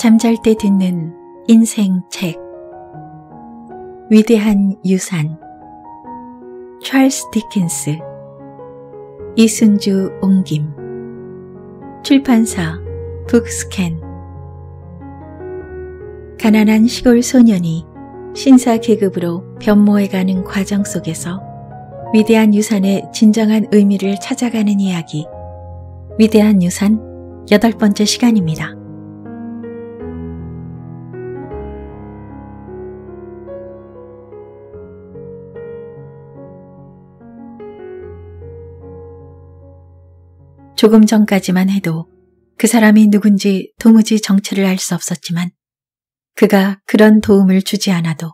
잠잘 때 듣는 인생 책. 위대한 유산. 찰스 디킨스. 이순주 옹김. 출판사 북스캔. 가난한 시골 소년이 신사 계급으로 변모해가는 과정 속에서 위대한 유산의 진정한 의미를 찾아가는 이야기. 위대한 유산 여덟 번째 시간입니다. 조금 전까지만 해도 그 사람이 누군지 도무지 정체를 알 수 없었지만 그가 그런 도움을 주지 않아도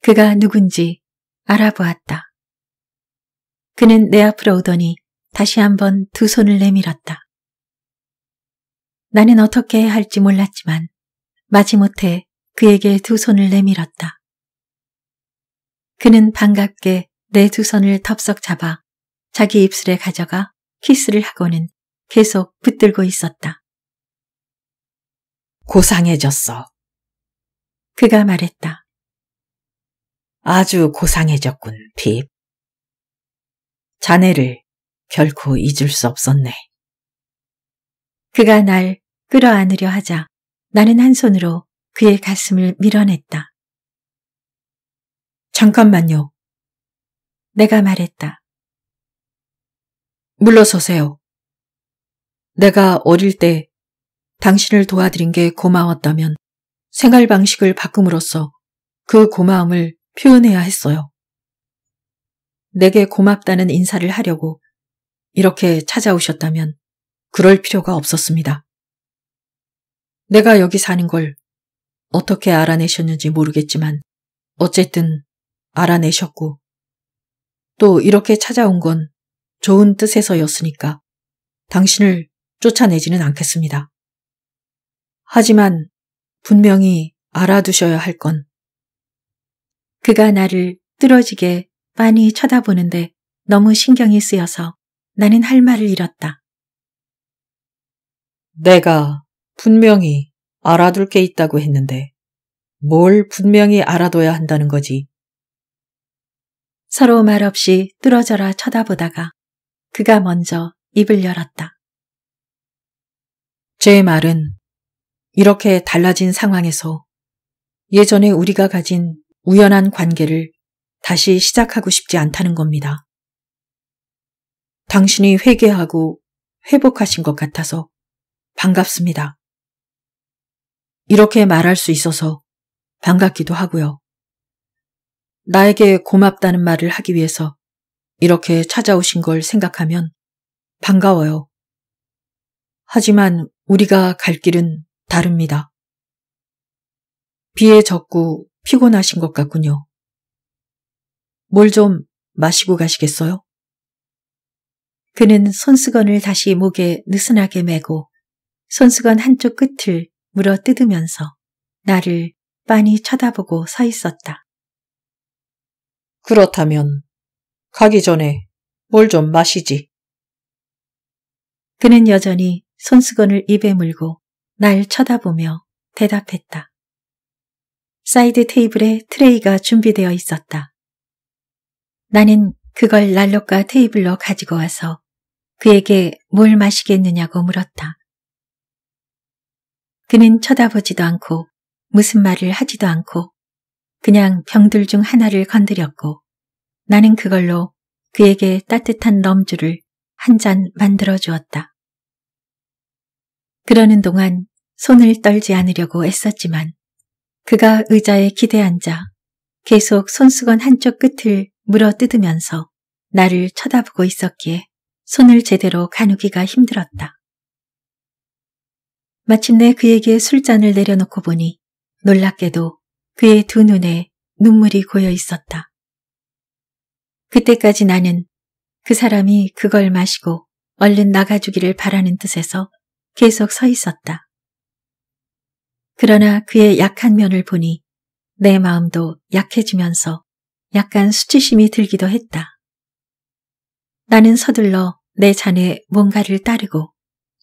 그가 누군지 알아보았다. 그는 내 앞으로 오더니 다시 한번 두 손을 내밀었다. 나는 어떻게 해야 할지 몰랐지만 마지못해 그에게 두 손을 내밀었다. 그는 반갑게 내 두 손을 덥석 잡아 자기 입술에 가져가 키스를 하고는 계속 붙들고 있었다. 고상해졌어. 그가 말했다. 아주 고상해졌군, 핍. 자네를 결코 잊을 수 없었네. 그가 날 끌어안으려 하자 나는 한 손으로 그의 가슴을 밀어냈다. 잠깐만요. 내가 말했다. 물러서세요. 내가 어릴 때 당신을 도와드린 게 고마웠다면 생활 방식을 바꿈으로써 그 고마움을 표현해야 했어요. 내게 고맙다는 인사를 하려고 이렇게 찾아오셨다면 그럴 필요가 없었습니다. 내가 여기 사는 걸 어떻게 알아내셨는지 모르겠지만 어쨌든 알아내셨고 또 이렇게 찾아온 건 좋은 뜻에서였으니까 당신을 쫓아내지는 않겠습니다. 하지만 분명히 알아두셔야 할 건 그가 나를 뚫어지게 빤히 쳐다보는데 너무 신경이 쓰여서 나는 할 말을 잃었다. 내가 분명히 알아둘 게 있다고 했는데 뭘 분명히 알아둬야 한다는 거지. 서로 말없이 뚫어져라 쳐다보다가 그가 먼저 입을 열었다. 제 말은 이렇게 달라진 상황에서 예전에 우리가 가진 우연한 관계를 다시 시작하고 싶지 않다는 겁니다. 당신이 회개하고 회복하신 것 같아서 반갑습니다. 이렇게 말할 수 있어서 반갑기도 하고요. 나에게 고맙다는 말을 하기 위해서 이렇게 찾아오신 걸 생각하면 반가워요. 하지만 우리가 갈 길은 다릅니다. 비에 젖고 피곤하신 것 같군요. 뭘 좀 마시고 가시겠어요? 그는 손수건을 다시 목에 느슨하게 메고 손수건 한쪽 끝을 물어 뜯으면서 나를 빤히 쳐다보고 서 있었다. 그렇다면 가기 전에 뭘 좀 마시지. 그는 여전히 손수건을 입에 물고 날 쳐다보며 대답했다. 사이드 테이블에 트레이가 준비되어 있었다. 나는 그걸 난로가 테이블로 가지고 와서 그에게 뭘 마시겠느냐고 물었다. 그는 쳐다보지도 않고 무슨 말을 하지도 않고 그냥 병들 중 하나를 건드렸고 나는 그걸로 그에게 따뜻한 럼주를 한 잔 만들어 주었다. 그러는 동안 손을 떨지 않으려고 애썼지만 그가 의자에 기대앉아 계속 손수건 한쪽 끝을 물어 뜯으면서 나를 쳐다보고 있었기에 손을 제대로 가누기가 힘들었다. 마침내 그에게 술잔을 내려놓고 보니 놀랍게도 그의 두 눈에 눈물이 고여 있었다. 그때까지 나는 그 사람이 그걸 마시고 얼른 나가주기를 바라는 뜻에서 계속 서 있었다. 그러나 그의 약한 면을 보니 내 마음도 약해지면서 약간 수치심이 들기도 했다. 나는 서둘러 내 잔에 뭔가를 따르고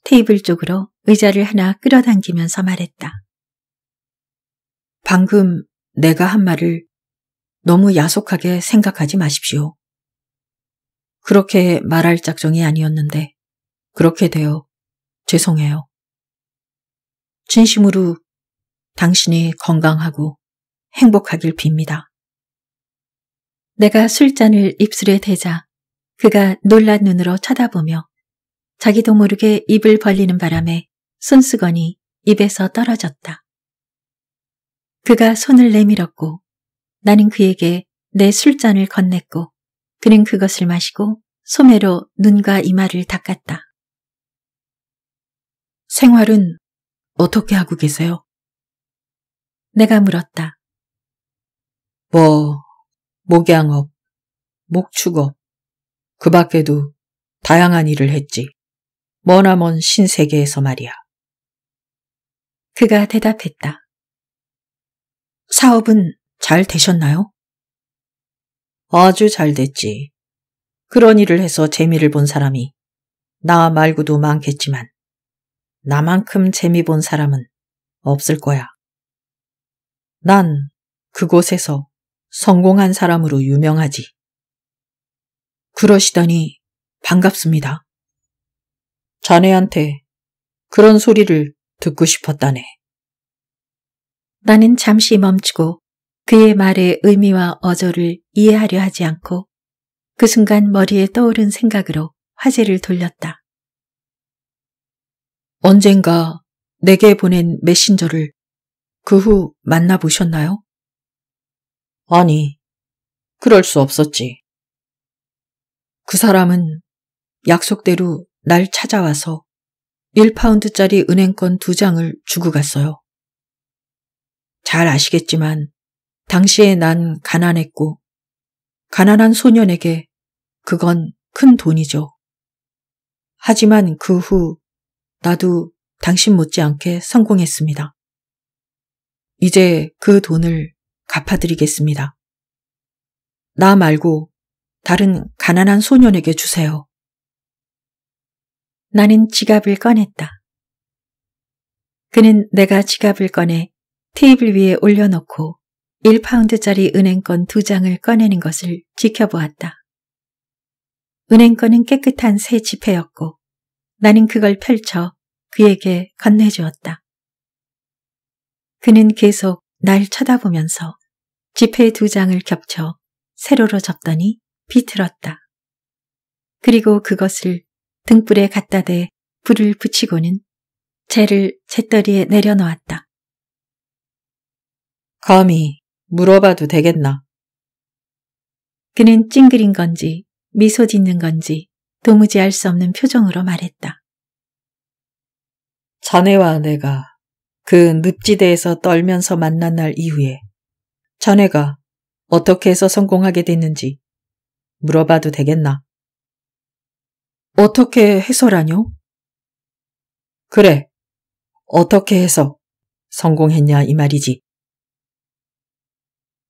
테이블 쪽으로 의자를 하나 끌어당기면서 말했다. 방금 내가 한 말을 너무 야속하게 생각하지 마십시오. 그렇게 말할 작정이 아니었는데 그렇게 되어 죄송해요. 진심으로 당신이 건강하고 행복하길 빕니다. 내가 술잔을 입술에 대자 그가 놀란 눈으로 쳐다보며 자기도 모르게 입을 벌리는 바람에 손수건이 입에서 떨어졌다. 그가 손을 내밀었고 나는 그에게 내 술잔을 건넸고 그는 그것을 마시고 소매로 눈과 이마를 닦았다. 생활은 어떻게 하고 계세요? 내가 물었다. 뭐, 목양업, 목축업, 그 밖에도 다양한 일을 했지. 머나먼 신세계에서 말이야. 그가 대답했다. 사업은 잘 되셨나요? 아주 잘 됐지. 그런 일을 해서 재미를 본 사람이 나 말고도 많겠지만 나만큼 재미 본 사람은 없을 거야. 난 그곳에서 성공한 사람으로 유명하지. 그러시다니 반갑습니다. 자네한테 그런 소리를 듣고 싶었다네. 나는 잠시 멈추고 그의 말의 의미와 어조를 이해하려 하지 않고 그 순간 머리에 떠오른 생각으로 화제를 돌렸다. 언젠가 내게 보낸 메신저를 그 후 만나보셨나요? 아니, 그럴 수 없었지. 그 사람은 약속대로 날 찾아와서 1파운드짜리 은행권 두 장을 주고 갔어요. 잘 아시겠지만 당시에 난 가난했고 가난한 소년에게 그건 큰 돈이죠. 하지만 그 후 나도 당신 못지않게 성공했습니다. 이제 그 돈을 갚아드리겠습니다. 나 말고 다른 가난한 소년에게 주세요. 나는 지갑을 꺼냈다. 그는 내가 지갑을 꺼내 테이블 위에 올려놓고 1파운드짜리 은행권 두 장을 꺼내는 것을 지켜보았다. 은행권은 깨끗한 새 지폐였고 나는 그걸 펼쳐 그에게 건네주었다. 그는 계속 날 쳐다보면서 지폐 두 장을 겹쳐 세로로 접더니 비틀었다. 그리고 그것을 등불에 갖다 대 불을 붙이고는 재를 잿더리에 내려놓았다. 감히 물어봐도 되겠나? 그는 찡그린 건지 미소 짓는 건지 도무지 알 수 없는 표정으로 말했다. 자네와 내가 그 늪지대에서 떨면서 만난 날 이후에 자네가 어떻게 해서 성공하게 됐는지 물어봐도 되겠나? 어떻게 해서라뇨? 그래, 어떻게 해서 성공했냐 이 말이지.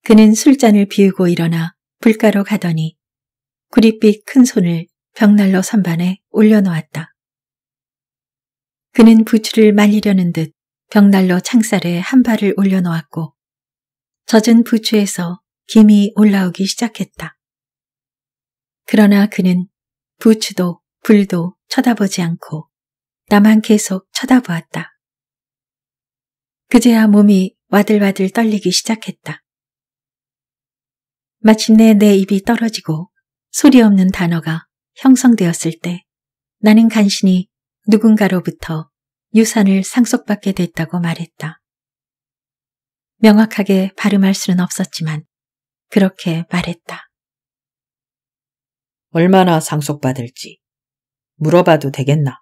그는 술잔을 비우고 일어나 불가로 가더니 구릿빛 큰 손을 벽난로 선반에 올려놓았다. 그는 부추를 말리려는 듯 벽난로 창살에 한 발을 올려놓았고 젖은 부추에서 김이 올라오기 시작했다. 그러나 그는 부추도 불도 쳐다보지 않고 나만 계속 쳐다보았다. 그제야 몸이 와들와들 떨리기 시작했다. 마침내 내 입이 떨어지고 소리 없는 단어가 형성되었을 때 나는 간신히 누군가로부터 유산을 상속받게 됐다고 말했다. 명확하게 발음할 수는 없었지만 그렇게 말했다. 얼마나 상속받을지 물어봐도 되겠나?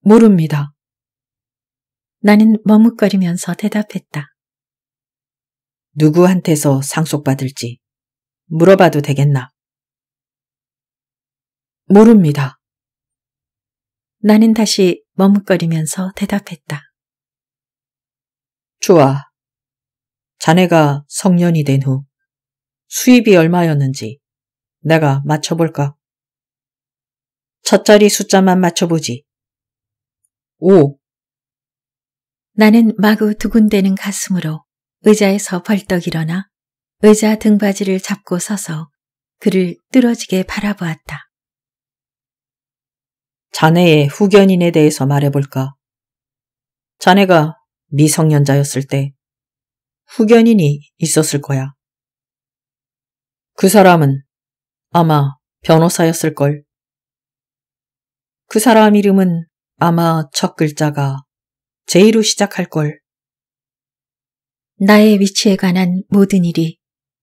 모릅니다. 나는 머뭇거리면서 대답했다. 누구한테서 상속받을지 물어봐도 되겠나? 모릅니다. 나는 다시 머뭇거리면서 대답했다. 좋아. 자네가 성년이 된 후 수입이 얼마였는지 내가 맞춰볼까? 첫 자리 숫자만 맞춰보지. 5. 나는 마구 두근대는 가슴으로 의자에서 벌떡 일어나 의자 등받이를 잡고 서서 그를 뚫어지게 바라보았다. 자네의 후견인에 대해서 말해볼까? 자네가 미성년자였을 때 후견인이 있었을 거야. 그 사람은 아마 변호사였을걸. 그 사람 이름은 아마 첫 글자가 J로 시작할걸. 나의 위치에 관한 모든 일이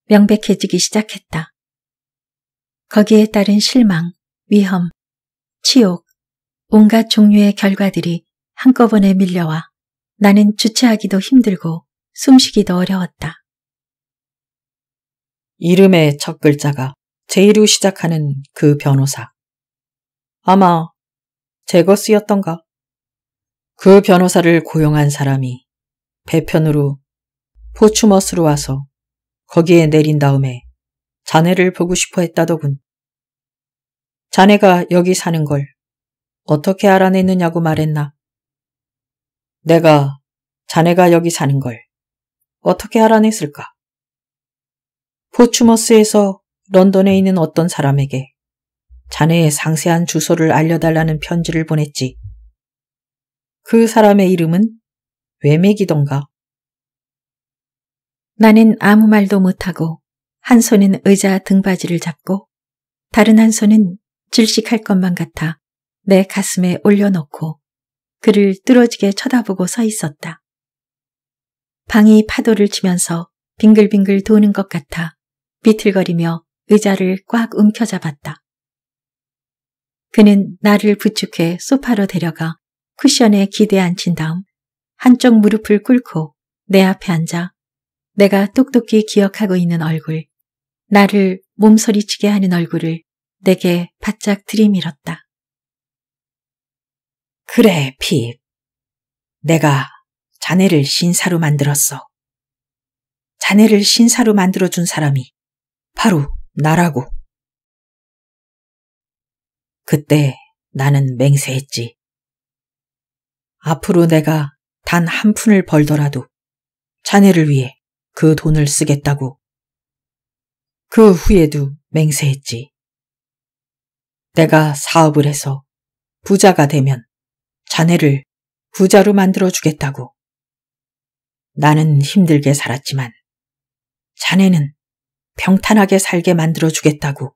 명백해지기 시작했다. 거기에 따른 실망, 위험, 치욕, 온갖 종류의 결과들이 한꺼번에 밀려와 나는 주체하기도 힘들고 숨쉬기도 어려웠다. 이름의 첫 글자가 J로 시작하는 그 변호사. 아마 제거스였던가? 그 변호사를 고용한 사람이 배편으로 포추머스로 와서 거기에 내린 다음에 자네를 보고 싶어 했다더군. 자네가 여기 사는 걸 어떻게 알아냈느냐고 말했나? 내가 자네가 여기 사는 걸 어떻게 알아냈을까? 포추머스에서 런던에 있는 어떤 사람에게 자네의 상세한 주소를 알려달라는 편지를 보냈지. 그 사람의 이름은 외맥이던가. 나는 아무 말도 못하고 한 손은 의자 등받이를 잡고 다른 한 손은 질식할 것만 같아 내 가슴에 올려놓고 그를 뚫어지게 쳐다보고 서 있었다. 방이 파도를 치면서 빙글빙글 도는 것 같아 비틀거리며 의자를 꽉 움켜잡았다. 그는 나를 부축해 소파로 데려가 쿠션에 기대 앉힌 다음 한쪽 무릎을 꿇고 내 앞에 앉아 내가 똑똑히 기억하고 있는 얼굴, 나를 몸서리치게 하는 얼굴을 내게 바짝 들이밀었다. 그래, 핍. 내가 자네를 신사로 만들었어. 자네를 신사로 만들어준 사람이 바로 나라고. 그때 나는 맹세했지. 앞으로 내가 단 한 푼을 벌더라도 자네를 위해 그 돈을 쓰겠다고. 그 후에도 맹세했지. 내가 사업을 해서 부자가 되면 자네를 부자로 만들어 주겠다고. 나는 힘들게 살았지만 자네는 평탄하게 살게 만들어 주겠다고.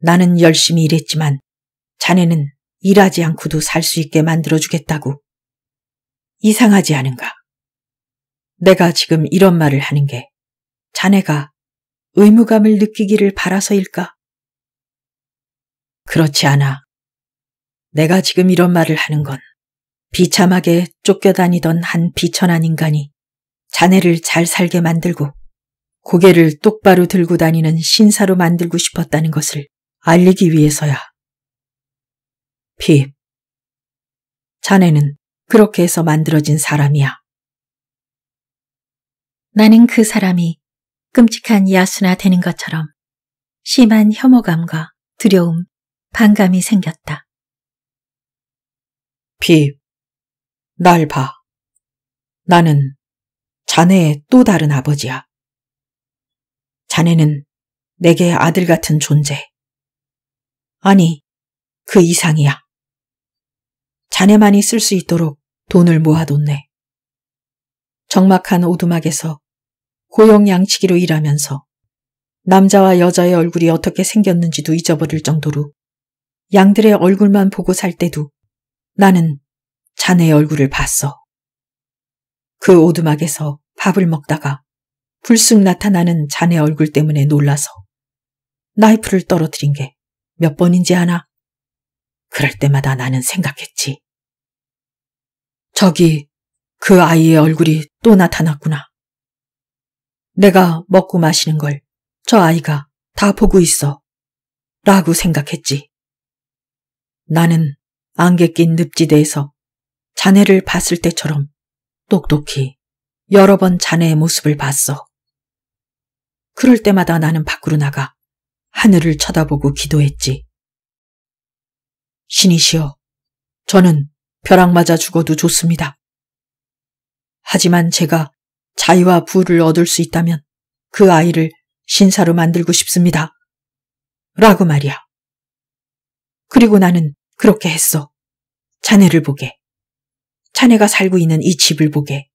나는 열심히 일했지만 자네는 일하지 않고도 살 수 있게 만들어 주겠다고. 이상하지 않은가? 내가 지금 이런 말을 하는 게 자네가 의무감을 느끼기를 바라서일까? 그렇지 않아. 내가 지금 이런 말을 하는 건 비참하게 쫓겨다니던 한 비천한 인간이 자네를 잘 살게 만들고 고개를 똑바로 들고 다니는 신사로 만들고 싶었다는 것을 알리기 위해서야. 핍. 자네는 그렇게 해서 만들어진 사람이야. 나는 그 사람이 끔찍한 야수나 되는 것처럼 심한 혐오감과 두려움, 반감이 생겼다. 핍. 날 봐. 나는 자네의 또 다른 아버지야. 자네는 내게 아들 같은 존재. 아니, 그 이상이야. 자네만이 쓸 수 있도록 돈을 모아뒀네. 정막한 오두막에서 고용 양치기로 일하면서 남자와 여자의 얼굴이 어떻게 생겼는지도 잊어버릴 정도로 양들의 얼굴만 보고 살 때도 나는 자네의 얼굴을 봤어. 그 오두막에서 밥을 먹다가 불쑥 나타나는 자네 얼굴 때문에 놀라서 나이프를 떨어뜨린 게 몇 번인지 아나? 그럴 때마다 나는 생각했지. 저기 그 아이의 얼굴이 또 나타났구나. 내가 먹고 마시는 걸 저 아이가 다 보고 있어. 라고 생각했지. 나는 안개 낀 늪지대에서 자네를 봤을 때처럼 똑똑히 여러 번 자네의 모습을 봤어. 그럴 때마다 나는 밖으로 나가 하늘을 쳐다보고 기도했지. 신이시여, 저는 벼락 맞아 죽어도 좋습니다. 하지만 제가 자유와 부를 얻을 수 있다면 그 아이를 신사로 만들고 싶습니다. 라고 말이야. 그리고 나는 그렇게 했어. 자네를 보게. 자네가 살고 있는 이 집을 보게.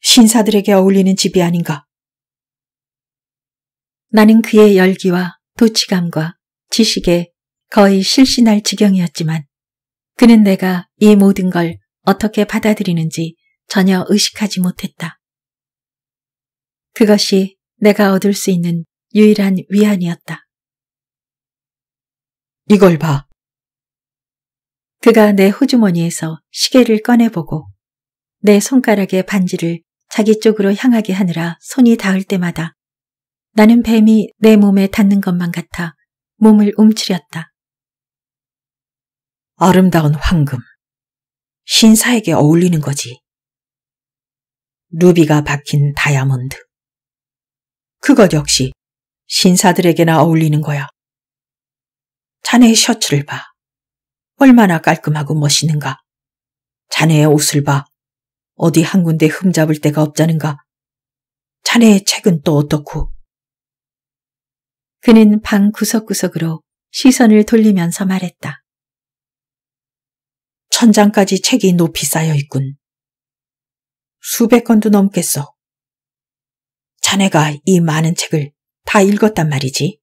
신사들에게 어울리는 집이 아닌가. 나는 그의 열기와 도치감과 지식에 거의 실신할 지경이었지만 그는 내가 이 모든 걸 어떻게 받아들이는지 전혀 의식하지 못했다. 그것이 내가 얻을 수 있는 유일한 위안이었다. 이걸 봐. 그가 내 호주머니에서 시계를 꺼내보고 내 손가락의 반지를 자기 쪽으로 향하게 하느라 손이 닿을 때마다 나는 뱀이 내 몸에 닿는 것만 같아 몸을 움츠렸다. 아름다운 황금. 신사에게 어울리는 거지. 루비가 박힌 다이아몬드. 그것 역시 신사들에게나 어울리는 거야. 자네의 셔츠를 봐. 얼마나 깔끔하고 멋있는가. 자네의 옷을 봐. 어디 한 군데 흠잡을 데가 없자는가. 자네의 책은 또 어떻고. 그는 방 구석구석으로 시선을 돌리면서 말했다. 천장까지 책이 높이 쌓여 있군. 수백 권도 넘겠어. 자네가 이 많은 책을 다 읽었단 말이지.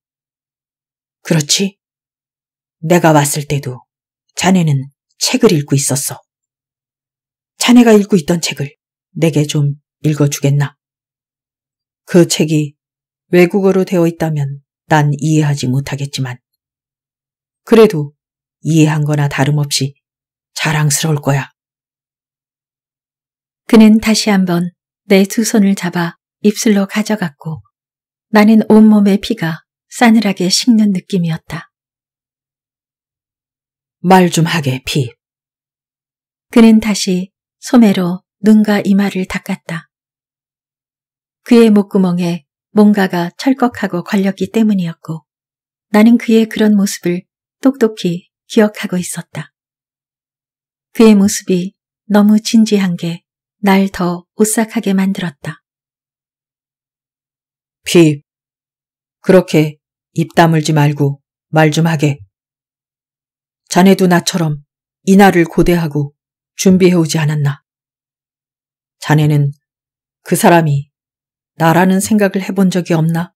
그렇지? 내가 왔을 때도 자네는 책을 읽고 있었어. 자네가 읽고 있던 책을 내게 좀 읽어주겠나? 그 책이 외국어로 되어 있다면 난 이해하지 못하겠지만, 그래도 이해한 거나 다름없이 자랑스러울 거야. 그는 다시 한번 내 두 손을 잡아 입술로 가져갔고 나는 온몸의 피가 싸늘하게 식는 느낌이었다. 말 좀 하게, 피. 그는 다시 소매로 눈과 이마를 닦았다. 그의 목구멍에 뭔가가 철컥하고 걸렸기 때문이었고 나는 그의 그런 모습을 똑똑히 기억하고 있었다. 그의 모습이 너무 진지한 게 날 더 오싹하게 만들었다. 피, 그렇게 입 다물지 말고 말 좀 하게. 자네도 나처럼 이날을 고대하고 준비해오지 않았나. 자네는 그 사람이 나라는 생각을 해본 적이 없나?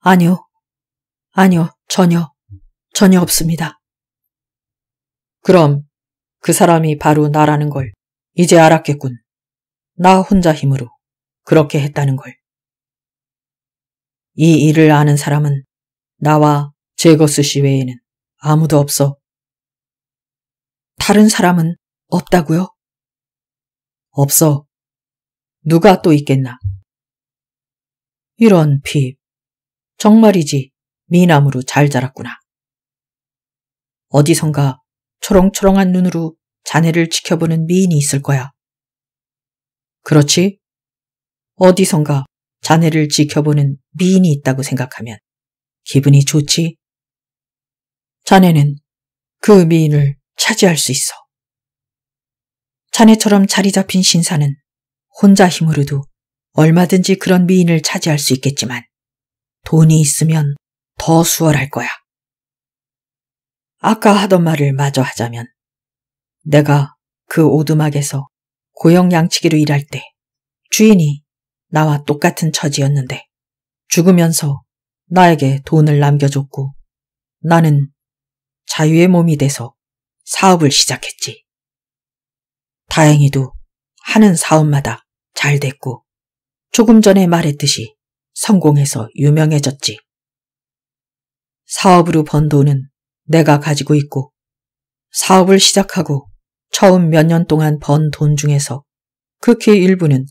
아니요. 아니요. 전혀. 전혀 없습니다. 그럼 그 사람이 바로 나라는 걸 이제 알았겠군. 나 혼자 힘으로 그렇게 했다는 걸. 이 일을 아는 사람은 나와 제거스 씨 외에는 아무도 없어. 다른 사람은 없다고요? 없어. 누가 또 있겠나? 이런 핍. 정말이지 미남으로 잘 자랐구나. 어디선가 초롱초롱한 눈으로 자네를 지켜보는 미인이 있을 거야. 그렇지? 어디선가 자네를 지켜보는 미인이 있다고 생각하면 기분이 좋지? 자네는 그 미인을 차지할 수 있어. 자네처럼 자리 잡힌 신사는 혼자 힘으로도 얼마든지 그런 미인을 차지할 수 있겠지만 돈이 있으면 더 수월할 거야. 아까 하던 말을 마저 하자면 내가 그 오두막에서 고형 양치기로 일할 때 주인이 나와 똑같은 처지였는데 죽으면서 나에게 돈을 남겨줬고 나는 자유의 몸이 돼서 사업을 시작했지. 다행히도 하는 사업마다 잘 됐고 조금 전에 말했듯이 성공해서 유명해졌지. 사업으로 번 돈은 내가 가지고 있고 사업을 시작하고 처음 몇 년 동안 번 돈 중에서 극히 일부는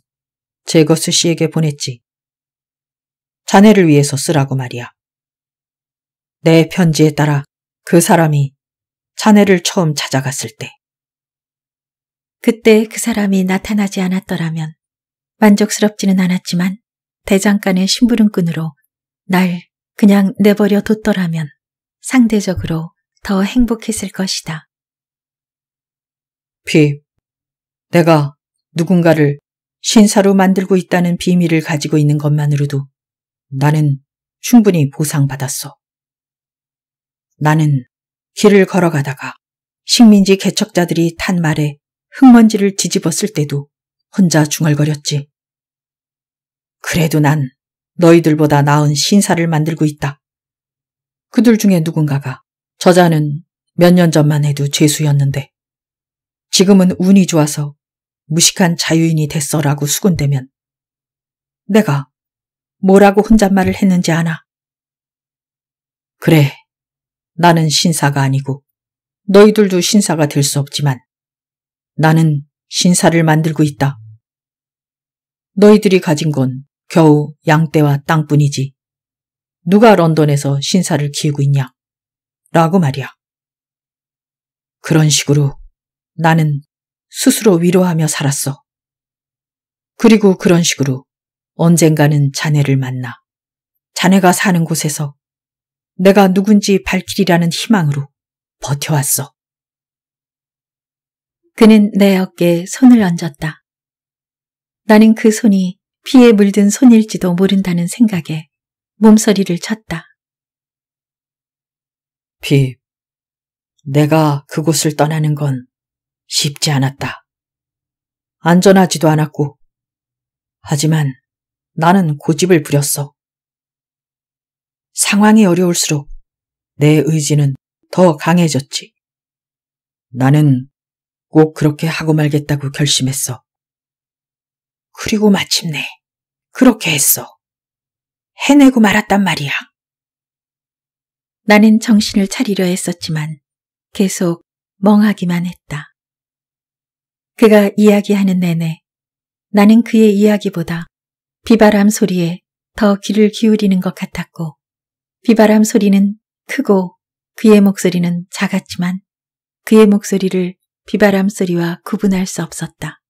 제거스 씨에게 보냈지. 자네를 위해서 쓰라고 말이야. 내 편지에 따라 그 사람이 자네를 처음 찾아갔을 때. 그때 그 사람이 나타나지 않았더라면 만족스럽지는 않았지만 대장간의 심부름꾼으로 날 그냥 내버려 뒀더라면 상대적으로 더 행복했을 것이다. 피, 내가 누군가를 신사로 만들고 있다는 비밀을 가지고 있는 것만으로도 나는 충분히 보상받았어. 나는 길을 걸어가다가 식민지 개척자들이 탄 말에 흙먼지를 뒤집었을 때도 혼자 중얼거렸지. 그래도 난 너희들보다 나은 신사를 만들고 있다. 그들 중에 누군가가 저자는 몇 년 전만 해도 죄수였는데 지금은 운이 좋아서 무식한 자유인이 됐어라고 수군대면 내가 뭐라고 혼잣말을 했는지 아나? 그래, 나는 신사가 아니고 너희들도 신사가 될 수 없지만 나는 신사를 만들고 있다. 너희들이 가진 건 겨우 양떼와 땅뿐이지. 누가 런던에서 신사를 키우고 있냐? 라고 말이야. 그런 식으로 나는 스스로 위로하며 살았어. 그리고 그런 식으로 언젠가는 자네를 만나 자네가 사는 곳에서 내가 누군지 밝히리라는 희망으로 버텨왔어. 그는 내 어깨에 손을 얹었다. 나는 그 손이 피에 물든 손일지도 모른다는 생각에 몸서리를 쳤다. 비, 내가 그곳을 떠나는 건 쉽지 않았다. 안전하지도 않았고, 하지만 나는 고집을 부렸어. 상황이 어려울수록 내 의지는 더 강해졌지. 나는 꼭 그렇게 하고 말겠다고 결심했어. 그리고 마침내 그렇게 했어. 해내고 말았단 말이야. 나는 정신을 차리려 했었지만 계속 멍하기만 했다. 그가 이야기하는 내내 나는 그의 이야기보다 비바람 소리에 더 귀를 기울이는 것 같았고 비바람 소리는 크고 그의 목소리는 작았지만 그의 목소리를 비바람 소리와 구분할 수 없었다.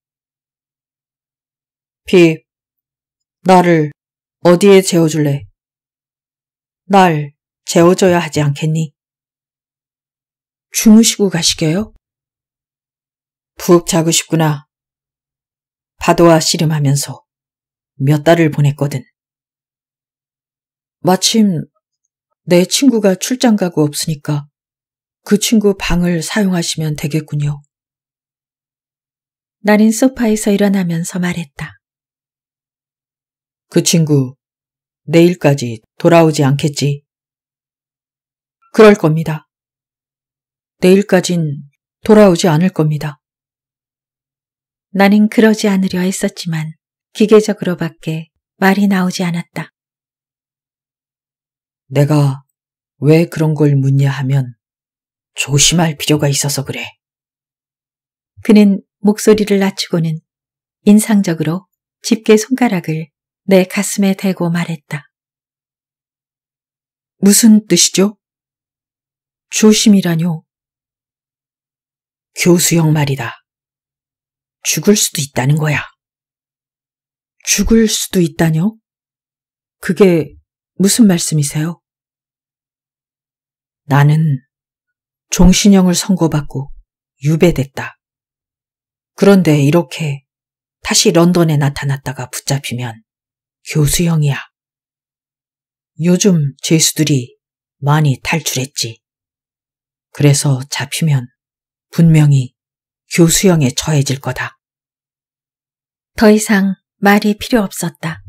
비, 나를 어디에 재워줄래? 날 재워줘야 하지 않겠니? 주무시고 가시게요? 푹 자고 싶구나. 파도와 씨름하면서 몇 달을 보냈거든. 마침 내 친구가 출장 가고 없으니까 그 친구 방을 사용하시면 되겠군요. 나는 소파에서 일어나면서 말했다. 그 친구 내일까지 돌아오지 않겠지? 그럴 겁니다. 내일까진 돌아오지 않을 겁니다. 나는 그러지 않으려 했었지만 기계적으로밖에 말이 나오지 않았다. 내가 왜 그런 걸 묻냐 하면 조심할 필요가 있어서 그래. 그는 목소리를 낮추고는 인상적으로 집게 손가락을 내 가슴에 대고 말했다. 무슨 뜻이죠? 조심이라뇨. 교수형 말이다. 죽을 수도 있다는 거야. 죽을 수도 있다뇨? 그게 무슨 말씀이세요? 나는 종신형을 선고받고 유배됐다. 그런데 이렇게 다시 런던에 나타났다가 붙잡히면 교수형이야. 요즘 죄수들이 많이 탈출했지. 그래서 잡히면 분명히 교수형에 처해질 거다. 더 이상 말이 필요 없었다.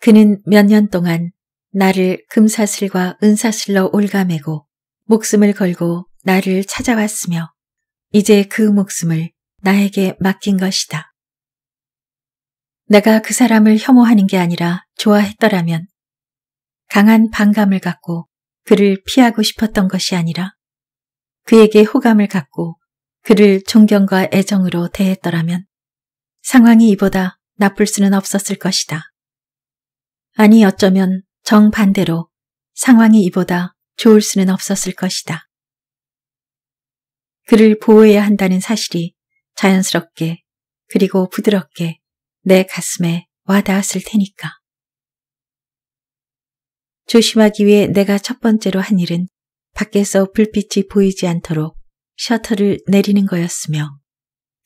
그는 몇 년 동안 나를 금사슬과 은사슬로 올가매고 목숨을 걸고 나를 찾아왔으며 이제 그 목숨을 나에게 맡긴 것이다. 내가 그 사람을 혐오하는 게 아니라 좋아했더라면 강한 반감을 갖고 그를 피하고 싶었던 것이 아니라 그에게 호감을 갖고 그를 존경과 애정으로 대했더라면 상황이 이보다 나쁠 수는 없었을 것이다. 아니 어쩌면 정반대로 상황이 이보다 좋을 수는 없었을 것이다. 그를 보호해야 한다는 사실이 자연스럽게 그리고 부드럽게 내 가슴에 와닿았을 테니까. 조심하기 위해 내가 첫 번째로 한 일은 밖에서 불빛이 보이지 않도록 셔터를 내리는 거였으며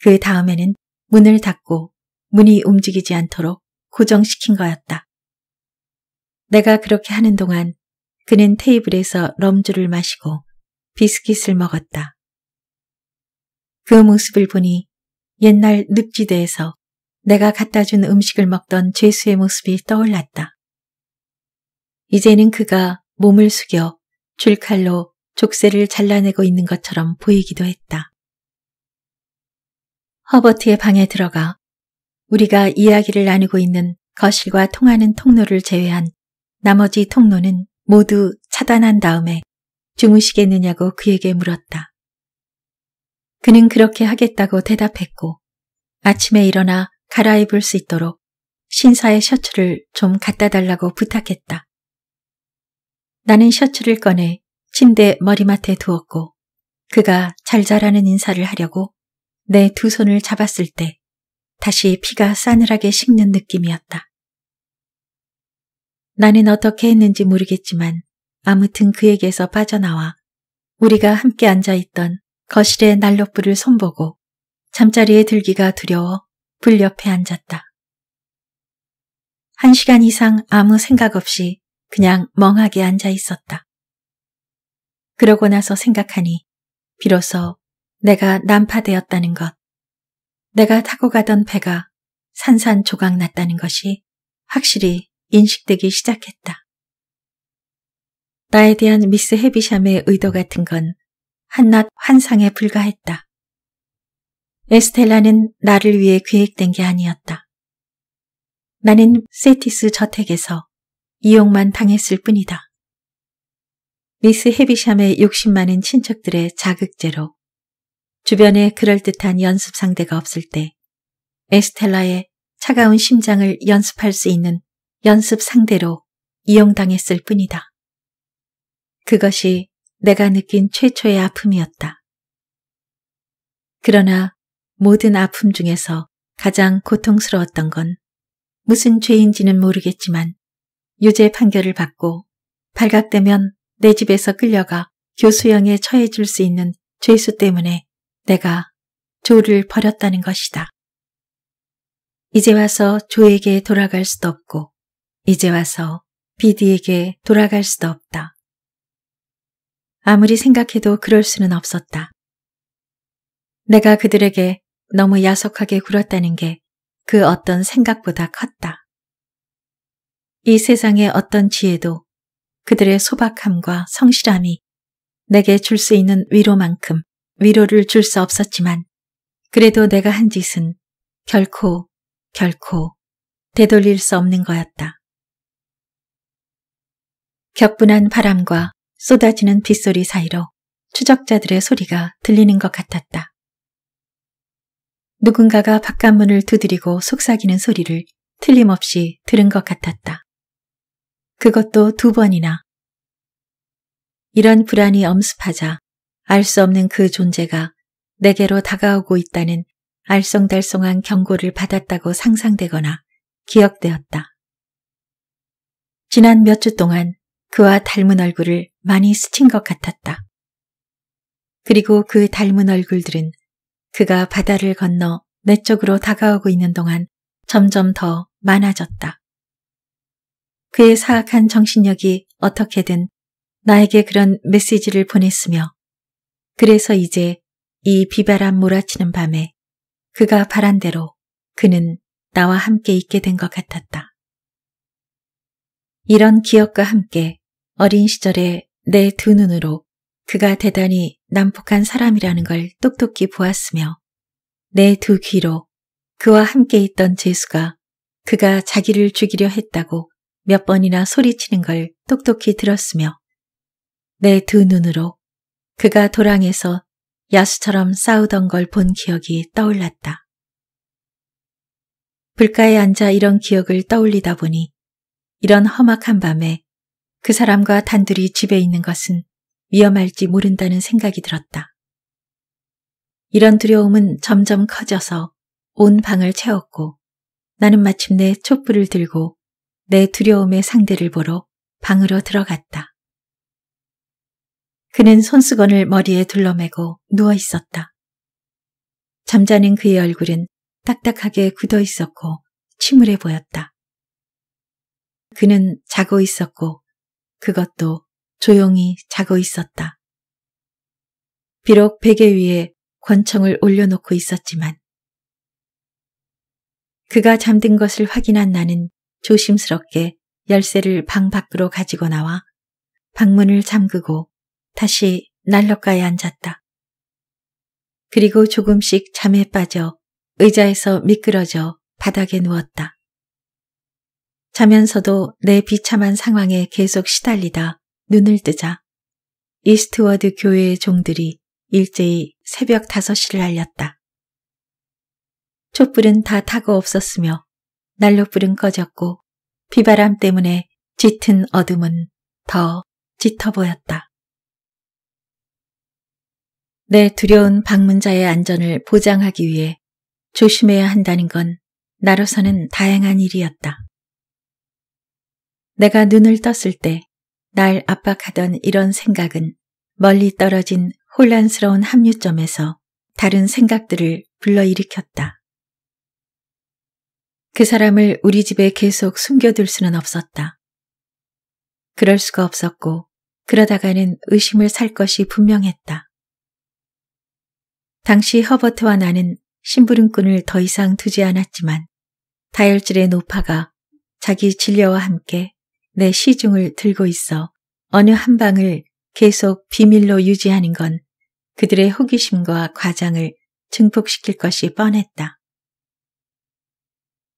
그 다음에는 문을 닫고 문이 움직이지 않도록 고정시킨 거였다. 내가 그렇게 하는 동안 그는 테이블에서 럼주를 마시고 비스킷을 먹었다. 그 모습을 보니 옛날 늪지대에서 내가 갖다 준 음식을 먹던 죄수의 모습이 떠올랐다. 이제는 그가 몸을 숙여 줄칼로 족쇄를 잘라내고 있는 것처럼 보이기도 했다. 허버트의 방에 들어가 우리가 이야기를 나누고 있는 거실과 통하는 통로를 제외한 나머지 통로는 모두 차단한 다음에 주무시겠느냐고 그에게 물었다. 그는 그렇게 하겠다고 대답했고 아침에 일어나 갈아입을 수 있도록 신사의 셔츠를 좀 갖다 달라고 부탁했다. 나는 셔츠를 꺼내 침대 머리맡에 두었고 그가 잘 자라는 인사를 하려고 내 두 손을 잡았을 때 다시 피가 싸늘하게 식는 느낌이었다. 나는 어떻게 했는지 모르겠지만 아무튼 그에게서 빠져나와 우리가 함께 앉아있던 거실의 난로불을 손보고 잠자리에 들기가 두려워 불 옆에 앉았다. 한 시간 이상 아무 생각 없이 그냥 멍하게 앉아 있었다. 그러고 나서 생각하니 비로소 내가 난파되었다는 것, 내가 타고 가던 배가 산산조각 났다는 것이 확실히 인식되기 시작했다. 나에 대한 미스 헤비샴의 의도 같은 건 한낱 환상에 불과했다. 에스텔라는 나를 위해 계획된 게 아니었다. 나는 세티스 저택에서 이용만 당했을 뿐이다. 미스 헤비샴의 욕심 많은 친척들의 자극제로 주변에 그럴듯한 연습 상대가 없을 때 에스텔라의 차가운 심장을 연습할 수 있는 연습 상대로 이용당했을 뿐이다. 그것이 내가 느낀 최초의 아픔이었다. 그러나 모든 아픔 중에서 가장 고통스러웠던 건 무슨 죄인지는 모르겠지만 유죄 판결을 받고 발각되면 내 집에서 끌려가 교수형에 처해 줄 수 있는 죄수 때문에 내가 조를 버렸다는 것이다. 이제 와서 조에게 돌아갈 수도 없고 이제 와서 비디에게 돌아갈 수도 없다. 아무리 생각해도 그럴 수는 없었다. 내가 그들에게 너무 야속하게 굴었다는 게 그 어떤 생각보다 컸다. 이 세상의 어떤 지혜도 그들의 소박함과 성실함이 내게 줄 수 있는 위로만큼 위로를 줄 수 없었지만 그래도 내가 한 짓은 결코 결코 되돌릴 수 없는 거였다. 격분한 바람과 쏟아지는 빗소리 사이로 추적자들의 소리가 들리는 것 같았다. 누군가가 바깥문을 두드리고 속삭이는 소리를 틀림없이 들은 것 같았다. 그것도 두 번이나. 이런 불안이 엄습하자 알 수 없는 그 존재가 내게로 다가오고 있다는 알쏭달쏭한 경고를 받았다고 상상되거나 기억되었다. 지난 몇 주 동안 그와 닮은 얼굴을 많이 스친 것 같았다. 그리고 그 닮은 얼굴들은 그가 바다를 건너 내 쪽으로 다가오고 있는 동안 점점 더 많아졌다. 그의 사악한 정신력이 어떻게든 나에게 그런 메시지를 보냈으며 그래서 이제 이 비바람 몰아치는 밤에 그가 바란 대로 그는 나와 함께 있게 된 것 같았다. 이런 기억과 함께 어린 시절에 내 두 눈으로 그가 대단히 난폭한 사람이라는 걸 똑똑히 보았으며 내 두 귀로 그와 함께 있던 재수가 그가 자기를 죽이려 했다고 몇 번이나 소리치는 걸 똑똑히 들었으며 내 두 눈으로 그가 도랑에서 야수처럼 싸우던 걸 본 기억이 떠올랐다. 불가에 앉아 이런 기억을 떠올리다 보니 이런 험악한 밤에 그 사람과 단둘이 집에 있는 것은 위험할지 모른다는 생각이 들었다. 이런 두려움은 점점 커져서 온 방을 채웠고 나는 마침내 촛불을 들고 내 두려움의 상대를 보러 방으로 들어갔다. 그는 손수건을 머리에 둘러매고 누워 있었다. 잠자는 그의 얼굴은 딱딱하게 굳어 있었고 침울해 보였다. 그는 자고 있었고 그것도 조용히 자고 있었다. 비록 베개 위에 권총을 올려놓고 있었지만 그가 잠든 것을 확인한 나는 조심스럽게 열쇠를 방 밖으로 가지고 나와 방문을 잠그고 다시 난로가에 앉았다. 그리고 조금씩 잠에 빠져 의자에서 미끄러져 바닥에 누웠다. 자면서도 내 비참한 상황에 계속 시달리다 눈을 뜨자 이스트워드 교회의 종들이 일제히 새벽 5시를 알렸다. 촛불은 다 타고 없었으며 난로불은 꺼졌고 비바람 때문에 짙은 어둠은 더 짙어 보였다. 내 두려운 방문자의 안전을 보장하기 위해 조심해야 한다는 건 나로서는 다양한 일이었다. 내가 눈을 떴을 때 날 압박하던 이런 생각은 멀리 떨어진 혼란스러운 합류점에서 다른 생각들을 불러일으켰다. 그 사람을 우리 집에 계속 숨겨둘 수는 없었다. 그럴 수가 없었고 그러다가는 의심을 살 것이 분명했다. 당시 허버트와 나는 심부름꾼을 더 이상 두지 않았지만 다혈질의 노파가 자기 진료와 함께 내 시중을 들고 있어 어느 한 방을 계속 비밀로 유지하는 건 그들의 호기심과 과장을 증폭시킬 것이 뻔했다.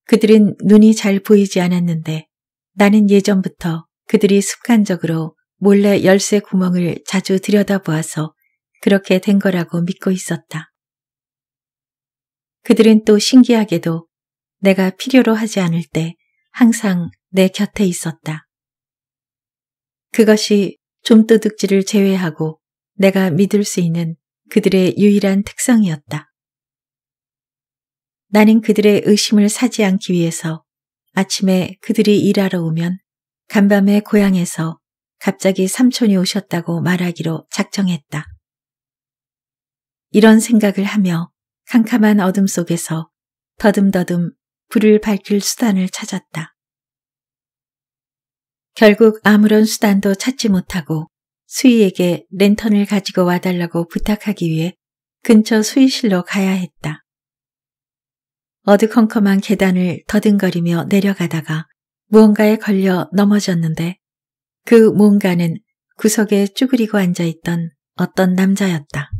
그들은 눈이 잘 보이지 않았는데 나는 예전부터 그들이 습관적으로 몰래 열쇠 구멍을 자주 들여다보아서 그렇게 된 거라고 믿고 있었다. 그들은 또 신기하게도 내가 필요로 하지 않을 때 항상 내 곁에 있었다. 그것이 좀도둑질을 제외하고 내가 믿을 수 있는 그들의 유일한 특성이었다. 나는 그들의 의심을 사지 않기 위해서 아침에 그들이 일하러 오면 간밤에 고향에서 갑자기 삼촌이 오셨다고 말하기로 작정했다. 이런 생각을 하며 캄캄한 어둠 속에서 더듬더듬 불을 밝힐 수단을 찾았다. 결국 아무런 수단도 찾지 못하고 수희에게 랜턴을 가지고 와달라고 부탁하기 위해 근처 수의실로 가야 했다. 어두컴컴한 계단을 더듬거리며 내려가다가 무언가에 걸려 넘어졌는데 그 무언가는 구석에 쭈그리고 앉아있던 어떤 남자였다.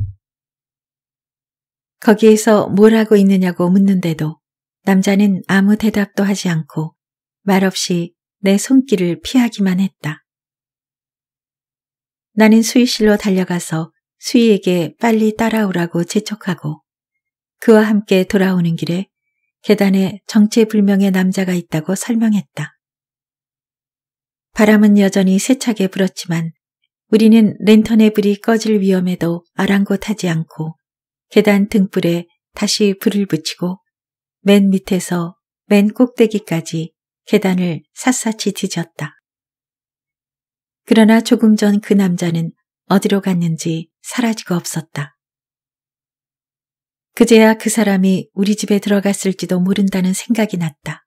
거기에서 뭘 하고 있느냐고 묻는데도 남자는 아무 대답도 하지 않고 말없이 내 손길을 피하기만 했다. 나는 수의실로 달려가서 수희에게 빨리 따라오라고 재촉하고 그와 함께 돌아오는 길에 계단에 정체불명의 남자가 있다고 설명했다. 바람은 여전히 세차게 불었지만 우리는 랜턴의 불이 꺼질 위험에도 아랑곳하지 않고 계단 등불에 다시 불을 붙이고 맨 밑에서 맨 꼭대기까지 계단을 샅샅이 뒤졌다. 그러나 조금 전 그 남자는 어디로 갔는지 사라지고 없었다. 그제야 그 사람이 우리 집에 들어갔을지도 모른다는 생각이 났다.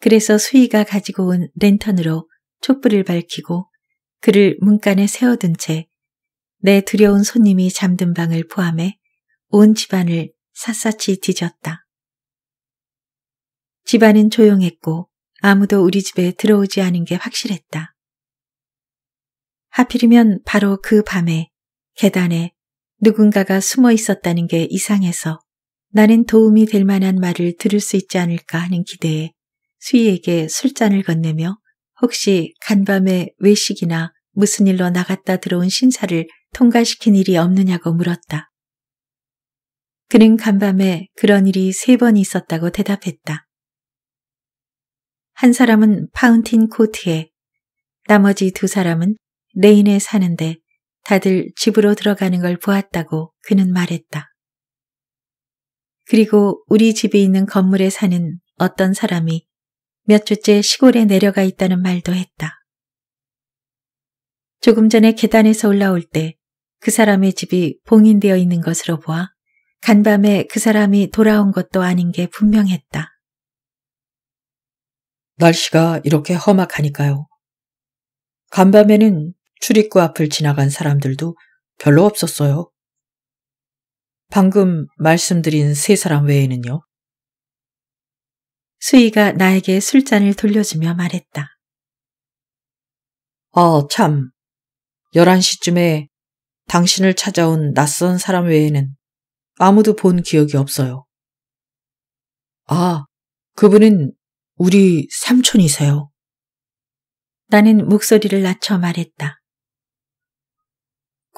그래서 수희가 가지고 온 랜턴으로 촛불을 밝히고 그를 문간에 세워둔 채 내 두려운 손님이 잠든 방을 포함해 온 집안을 샅샅이 뒤졌다. 집안은 조용했고 아무도 우리 집에 들어오지 않은 게 확실했다. 하필이면 바로 그 밤에 계단에 누군가가 숨어 있었다는 게 이상해서 나는 도움이 될 만한 말을 들을 수 있지 않을까 하는 기대에 수희에게 술잔을 건네며 혹시 간밤에 외식이나 무슨 일로 나갔다 들어온 신사를 통과시킨 일이 없느냐고 물었다. 그는 간밤에 그런 일이 세 번 있었다고 대답했다. 한 사람은 파운틴 코트에, 나머지 두 사람은 레인에 사는데 다들 집으로 들어가는 걸 보았다고 그는 말했다. 그리고 우리 집에 있는 건물에 사는 어떤 사람이 몇 주째 시골에 내려가 있다는 말도 했다. 조금 전에 계단에서 올라올 때 그 사람의 집이 봉인되어 있는 것으로 보아 간밤에 그 사람이 돌아온 것도 아닌 게 분명했다. 날씨가 이렇게 험악하니까요. 간밤에는 출입구 앞을 지나간 사람들도 별로 없었어요. 방금 말씀드린 세 사람 외에는요. 수희가 나에게 술잔을 돌려주며 말했다. 아, 참. 11시쯤에 당신을 찾아온 낯선 사람 외에는 아무도 본 기억이 없어요. 아, 그분은 우리 삼촌이세요. 나는 목소리를 낮춰 말했다.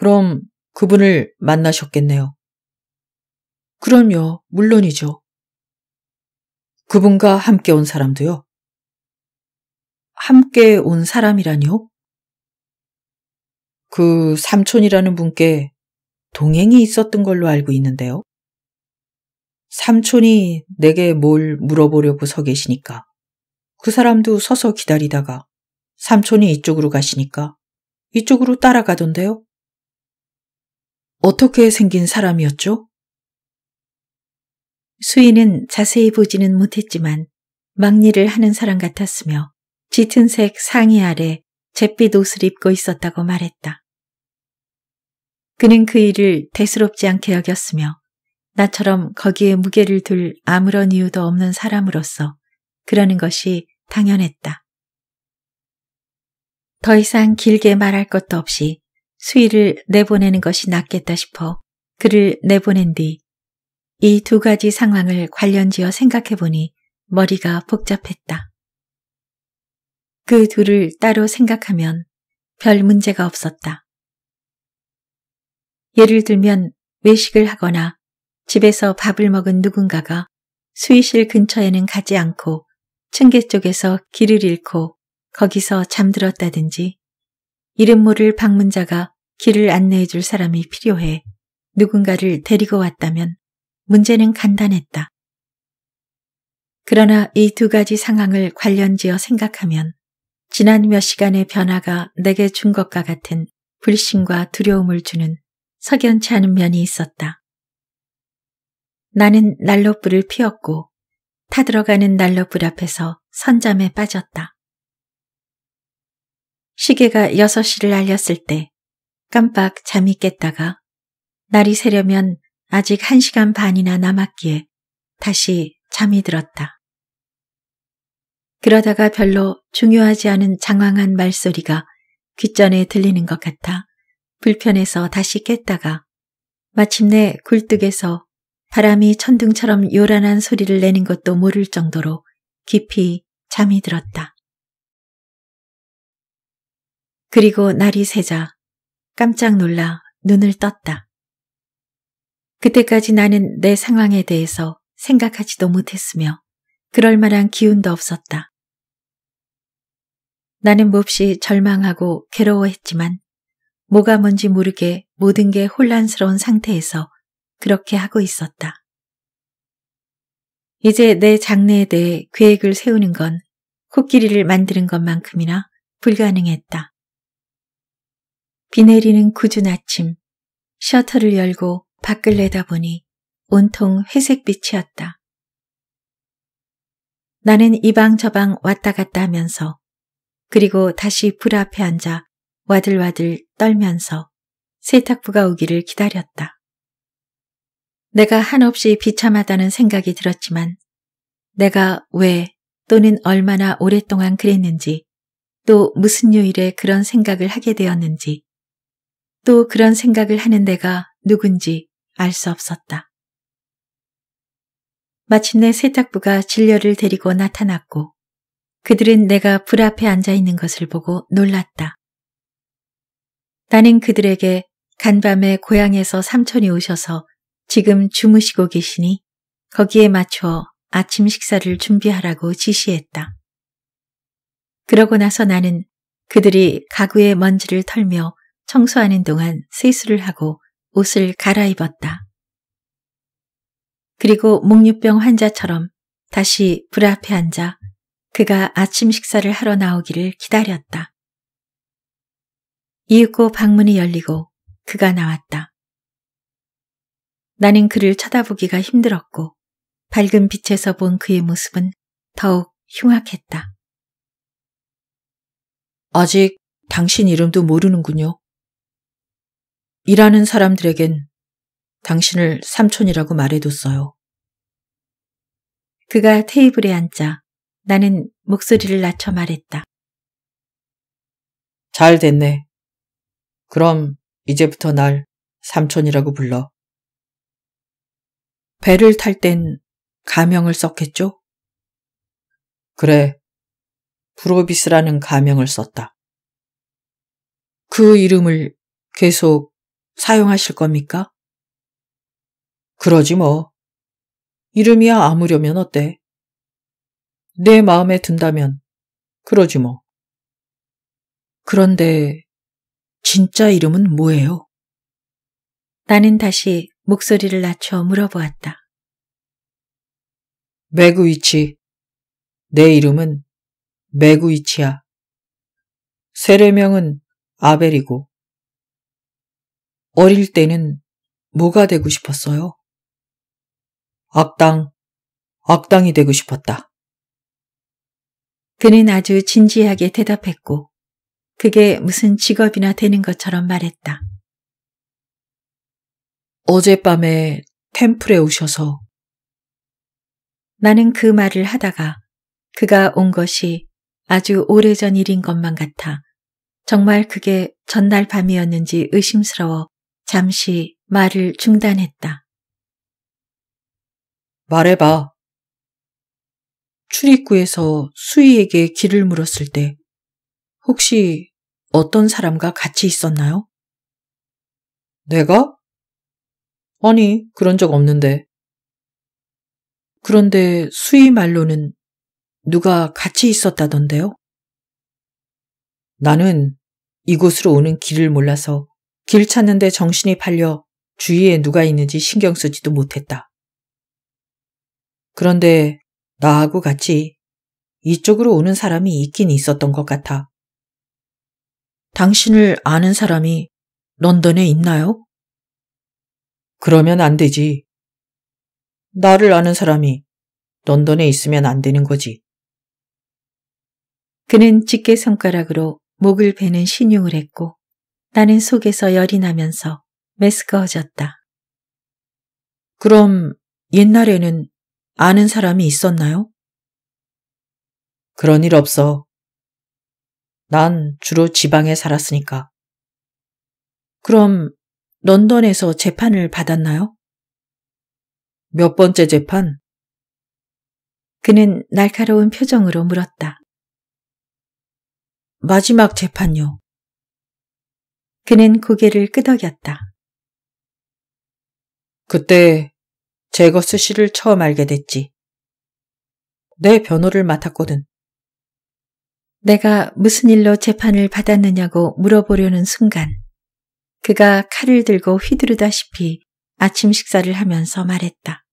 그럼 그분을 만나셨겠네요. 그럼요, 물론이죠. 그분과 함께 온 사람도요? 함께 온 사람이라니요? 그 삼촌이라는 분께 동행이 있었던 걸로 알고 있는데요. 삼촌이 내게 뭘 물어보려고 서 계시니까 그 사람도 서서 기다리다가 삼촌이 이쪽으로 가시니까 이쪽으로 따라가던데요. 어떻게 생긴 사람이었죠? 수인은 자세히 보지는 못했지만 막일을 하는 사람 같았으며 짙은 색 상의 아래 잿빛 옷을 입고 있었다고 말했다. 그는 그 일을 대수롭지 않게 여겼으며 나처럼 거기에 무게를 둘 아무런 이유도 없는 사람으로서 그러는 것이 당연했다. 더 이상 길게 말할 것도 없이 수위를 내보내는 것이 낫겠다 싶어 그를 내보낸 뒤 이 두 가지 상황을 관련지어 생각해 보니 머리가 복잡했다. 그 둘을 따로 생각하면 별 문제가 없었다. 예를 들면 외식을 하거나 집에서 밥을 먹은 누군가가 수의실 근처에는 가지 않고 층계 쪽에서 길을 잃고 거기서 잠들었다든지 이름 모를 방문자가 길을 안내해 줄 사람이 필요해 누군가를 데리고 왔다면 문제는 간단했다. 그러나 이 두 가지 상황을 관련지어 생각하면 지난 몇 시간의 변화가 내게 준 것과 같은 불신과 두려움을 주는 석연치 않은 면이 있었다. 나는 난로불을 피웠고 타들어가는 난로불 앞에서 선잠에 빠졌다. 시계가 6시를 알렸을 때 깜빡 잠이 깼다가 날이 새려면 아직 1시간 반이나 남았기에 다시 잠이 들었다. 그러다가 별로 중요하지 않은 장황한 말소리가 귓전에 들리는 것 같아 불편해서 다시 깼다가 마침내 굴뚝에서 바람이 천둥처럼 요란한 소리를 내는 것도 모를 정도로 깊이 잠이 들었다. 그리고 날이 새자 깜짝 놀라 눈을 떴다. 그때까지 나는 내 상황에 대해서 생각하지도 못했으며 그럴 만한 기운도 없었다. 나는 몹시 절망하고 괴로워했지만 뭐가 뭔지 모르게 모든 게 혼란스러운 상태에서 그렇게 하고 있었다. 이제 내 장래에 대해 계획을 세우는 건 코끼리를 만드는 것만큼이나 불가능했다. 비 내리는 구준 아침, 셔터를 열고 밖을 내다보니 온통 회색빛이었다. 나는 이방 저방 왔다 갔다 하면서 그리고 다시 불 앞에 앉아 와들와들 떨면서 세탁부가 오기를 기다렸다. 내가 한없이 비참하다는 생각이 들었지만 내가 왜 또는 얼마나 오랫동안 그랬는지 또 무슨 요일에 그런 생각을 하게 되었는지 또 그런 생각을 하는 내가 누군지 알 수 없었다. 마침내 세탁부가 진료를 데리고 나타났고 그들은 내가 불 앞에 앉아 있는 것을 보고 놀랐다. 나는 그들에게 간밤에 고향에서 삼촌이 오셔서 지금 주무시고 계시니 거기에 맞춰 아침 식사를 준비하라고 지시했다. 그러고 나서 나는 그들이 가구의 먼지를 털며 청소하는 동안 세수를 하고 옷을 갈아입었다. 그리고 목류병 환자처럼 다시 불 앞에 앉아 그가 아침 식사를 하러 나오기를 기다렸다. 이윽고 방문이 열리고 그가 나왔다. 나는 그를 쳐다보기가 힘들었고 밝은 빛에서 본 그의 모습은 더욱 흉악했다. 아직 당신 이름도 모르는군요. 일하는 사람들에겐 당신을 삼촌이라고 말해뒀어요. 그가 테이블에 앉자 나는 목소리를 낮춰 말했다. 잘 됐네. 그럼 이제부터 날 삼촌이라고 불러. 배를 탈 땐 가명을 썼겠죠? 그래. 프로비스라는 가명을 썼다. 그 이름을 계속 사용하실 겁니까? 그러지 뭐. 이름이야 아무려면 어때? 내 마음에 든다면 그러지 뭐. 그런데 진짜 이름은 뭐예요? 나는 다시 목소리를 낮춰 물어보았다. 매구이치. 내 이름은 매구이치야. 세례명은 아벨이고. 어릴 때는 뭐가 되고 싶었어요? 악당, 악당이 되고 싶었다. 그는 아주 진지하게 대답했고, 그게 무슨 직업이나 되는 것처럼 말했다. 어젯밤에 템플에 오셔서 나는 그 말을 하다가 그가 온 것이 아주 오래전 일인 것만 같아 정말 그게 전날 밤이었는지 의심스러워 잠시 말을 중단했다. 말해봐. 출입구에서 수희에게 길을 물었을 때 혹시 어떤 사람과 같이 있었나요? 내가? 아니, 그런 적 없는데. 그런데 수희 말로는 누가 같이 있었다던데요? 나는 이곳으로 오는 길을 몰라서 길 찾는데 정신이 팔려 주위에 누가 있는지 신경 쓰지도 못했다. 그런데 나하고 같이 이쪽으로 오는 사람이 있긴 있었던 것 같아. 당신을 아는 사람이 런던에 있나요? 그러면 안 되지. 나를 아는 사람이 런던에 있으면 안 되는 거지. 그는 집게 손가락으로 목을 베는 신용을 했고 나는 속에서 열이 나면서 메스꺼워졌다. 그럼 옛날에는 아는 사람이 있었나요? 그런 일 없어. 난 주로 지방에 살았으니까. 그럼 런던에서 재판을 받았나요? 몇 번째 재판? 그는 날카로운 표정으로 물었다. 마지막 재판요. 그는 고개를 끄덕였다. 그때 제거스 씨를 처음 알게 됐지. 내 변호를 맡았거든. 내가 무슨 일로 재판을 받았느냐고 물어보려는 순간 그가 칼을 들고 휘두르다시피 아침 식사를 하면서 말했다.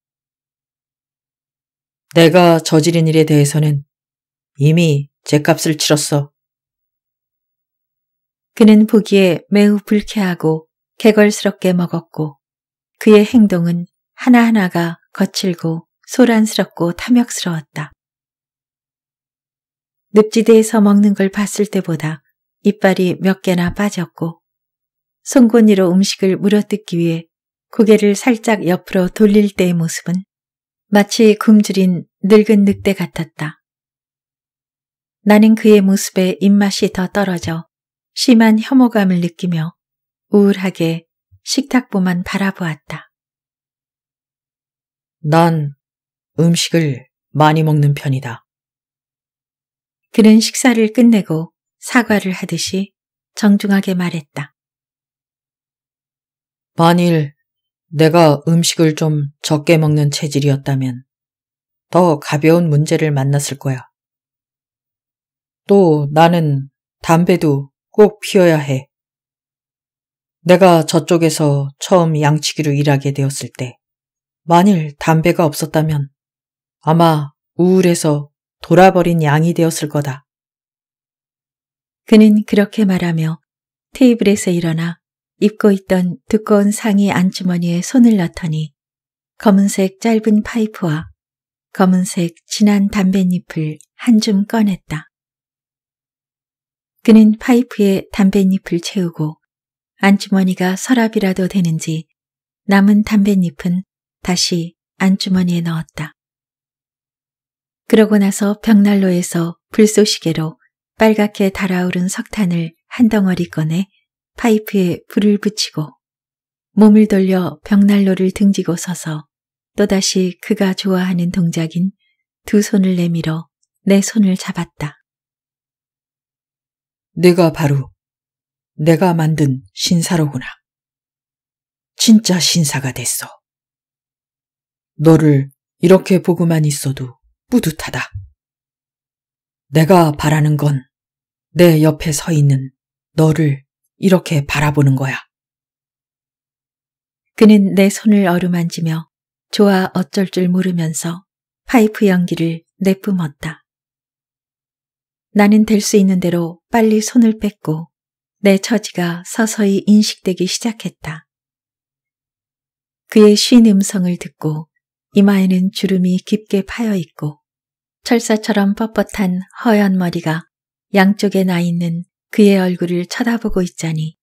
내가 저지른 일에 대해서는 이미 제 값을 치렀어. 그는 보기에 매우 불쾌하고 개걸스럽게 먹었고 그의 행동은 하나하나가 거칠고 소란스럽고 탐욕스러웠다. 늪지대에서 먹는 걸 봤을 때보다 이빨이 몇 개나 빠졌고 송곳니로 음식을 물어뜯기 위해 고개를 살짝 옆으로 돌릴 때의 모습은 마치 굶주린 늙은 늑대 같았다. 나는 그의 모습에 입맛이 더 떨어져 심한 혐오감을 느끼며 우울하게 식탁보만 바라보았다. 난 음식을 많이 먹는 편이다. 그는 식사를 끝내고 사과를 하듯이 정중하게 말했다. 만일 내가 음식을 좀 적게 먹는 체질이었다면 더 가벼운 문제를 만났을 거야. 또 나는 담배도 꼭 피워야 해. 내가 저쪽에서 처음 양치기로 일하게 되었을 때 만일 담배가 없었다면 아마 우울해서 돌아버린 양이 되었을 거다. 그는 그렇게 말하며 테이블에서 일어나 입고 있던 두꺼운 상의 안주머니에 손을 넣더니 검은색 짧은 파이프와 검은색 진한 담뱃잎을 한 줌 꺼냈다. 그는 파이프에 담뱃잎을 채우고 안주머니가 서랍이라도 되는지 남은 담뱃잎은 다시 안주머니에 넣었다. 그러고 나서 벽난로에서 불쏘시개로 빨갛게 달아오른 석탄을 한 덩어리 꺼내 파이프에 불을 붙이고 몸을 돌려 벽난로를 등지고 서서 또다시 그가 좋아하는 동작인 두 손을 내밀어 내 손을 잡았다. 내가 바로 내가 만든 신사로구나. 진짜 신사가 됐어. 너를 이렇게 보고만 있어도 뿌듯하다. 내가 바라는 건 내 옆에 서 있는 너를 이렇게 바라보는 거야. 그는 내 손을 어루만지며 좋아 어쩔 줄 모르면서 파이프 연기를 내뿜었다. 나는 될 수 있는 대로 빨리 손을 뺐고 내 처지가 서서히 인식되기 시작했다. 그의 쉰 음성을 듣고 이마에는 주름이 깊게 파여 있고 철사처럼 뻣뻣한 허연 머리가 양쪽에 나 있는 그의 얼굴을 쳐다보고 있자니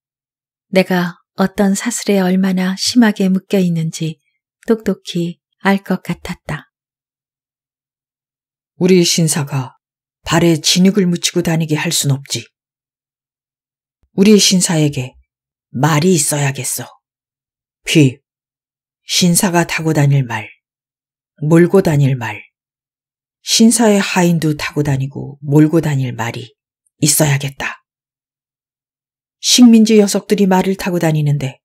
내가 어떤 사슬에 얼마나 심하게 묶여 있는지 똑똑히 알 것 같았다. 우리 신사가 발에 진흙을 묻히고 다니게 할 순 없지. 우리 신사에게 말이 있어야겠어. 피, 신사가 타고 다닐 말, 몰고 다닐 말, 신사의 하인도 타고 다니고 몰고 다닐 말이 있어야겠다. 식민지 녀석들이 말을 타고 다니는데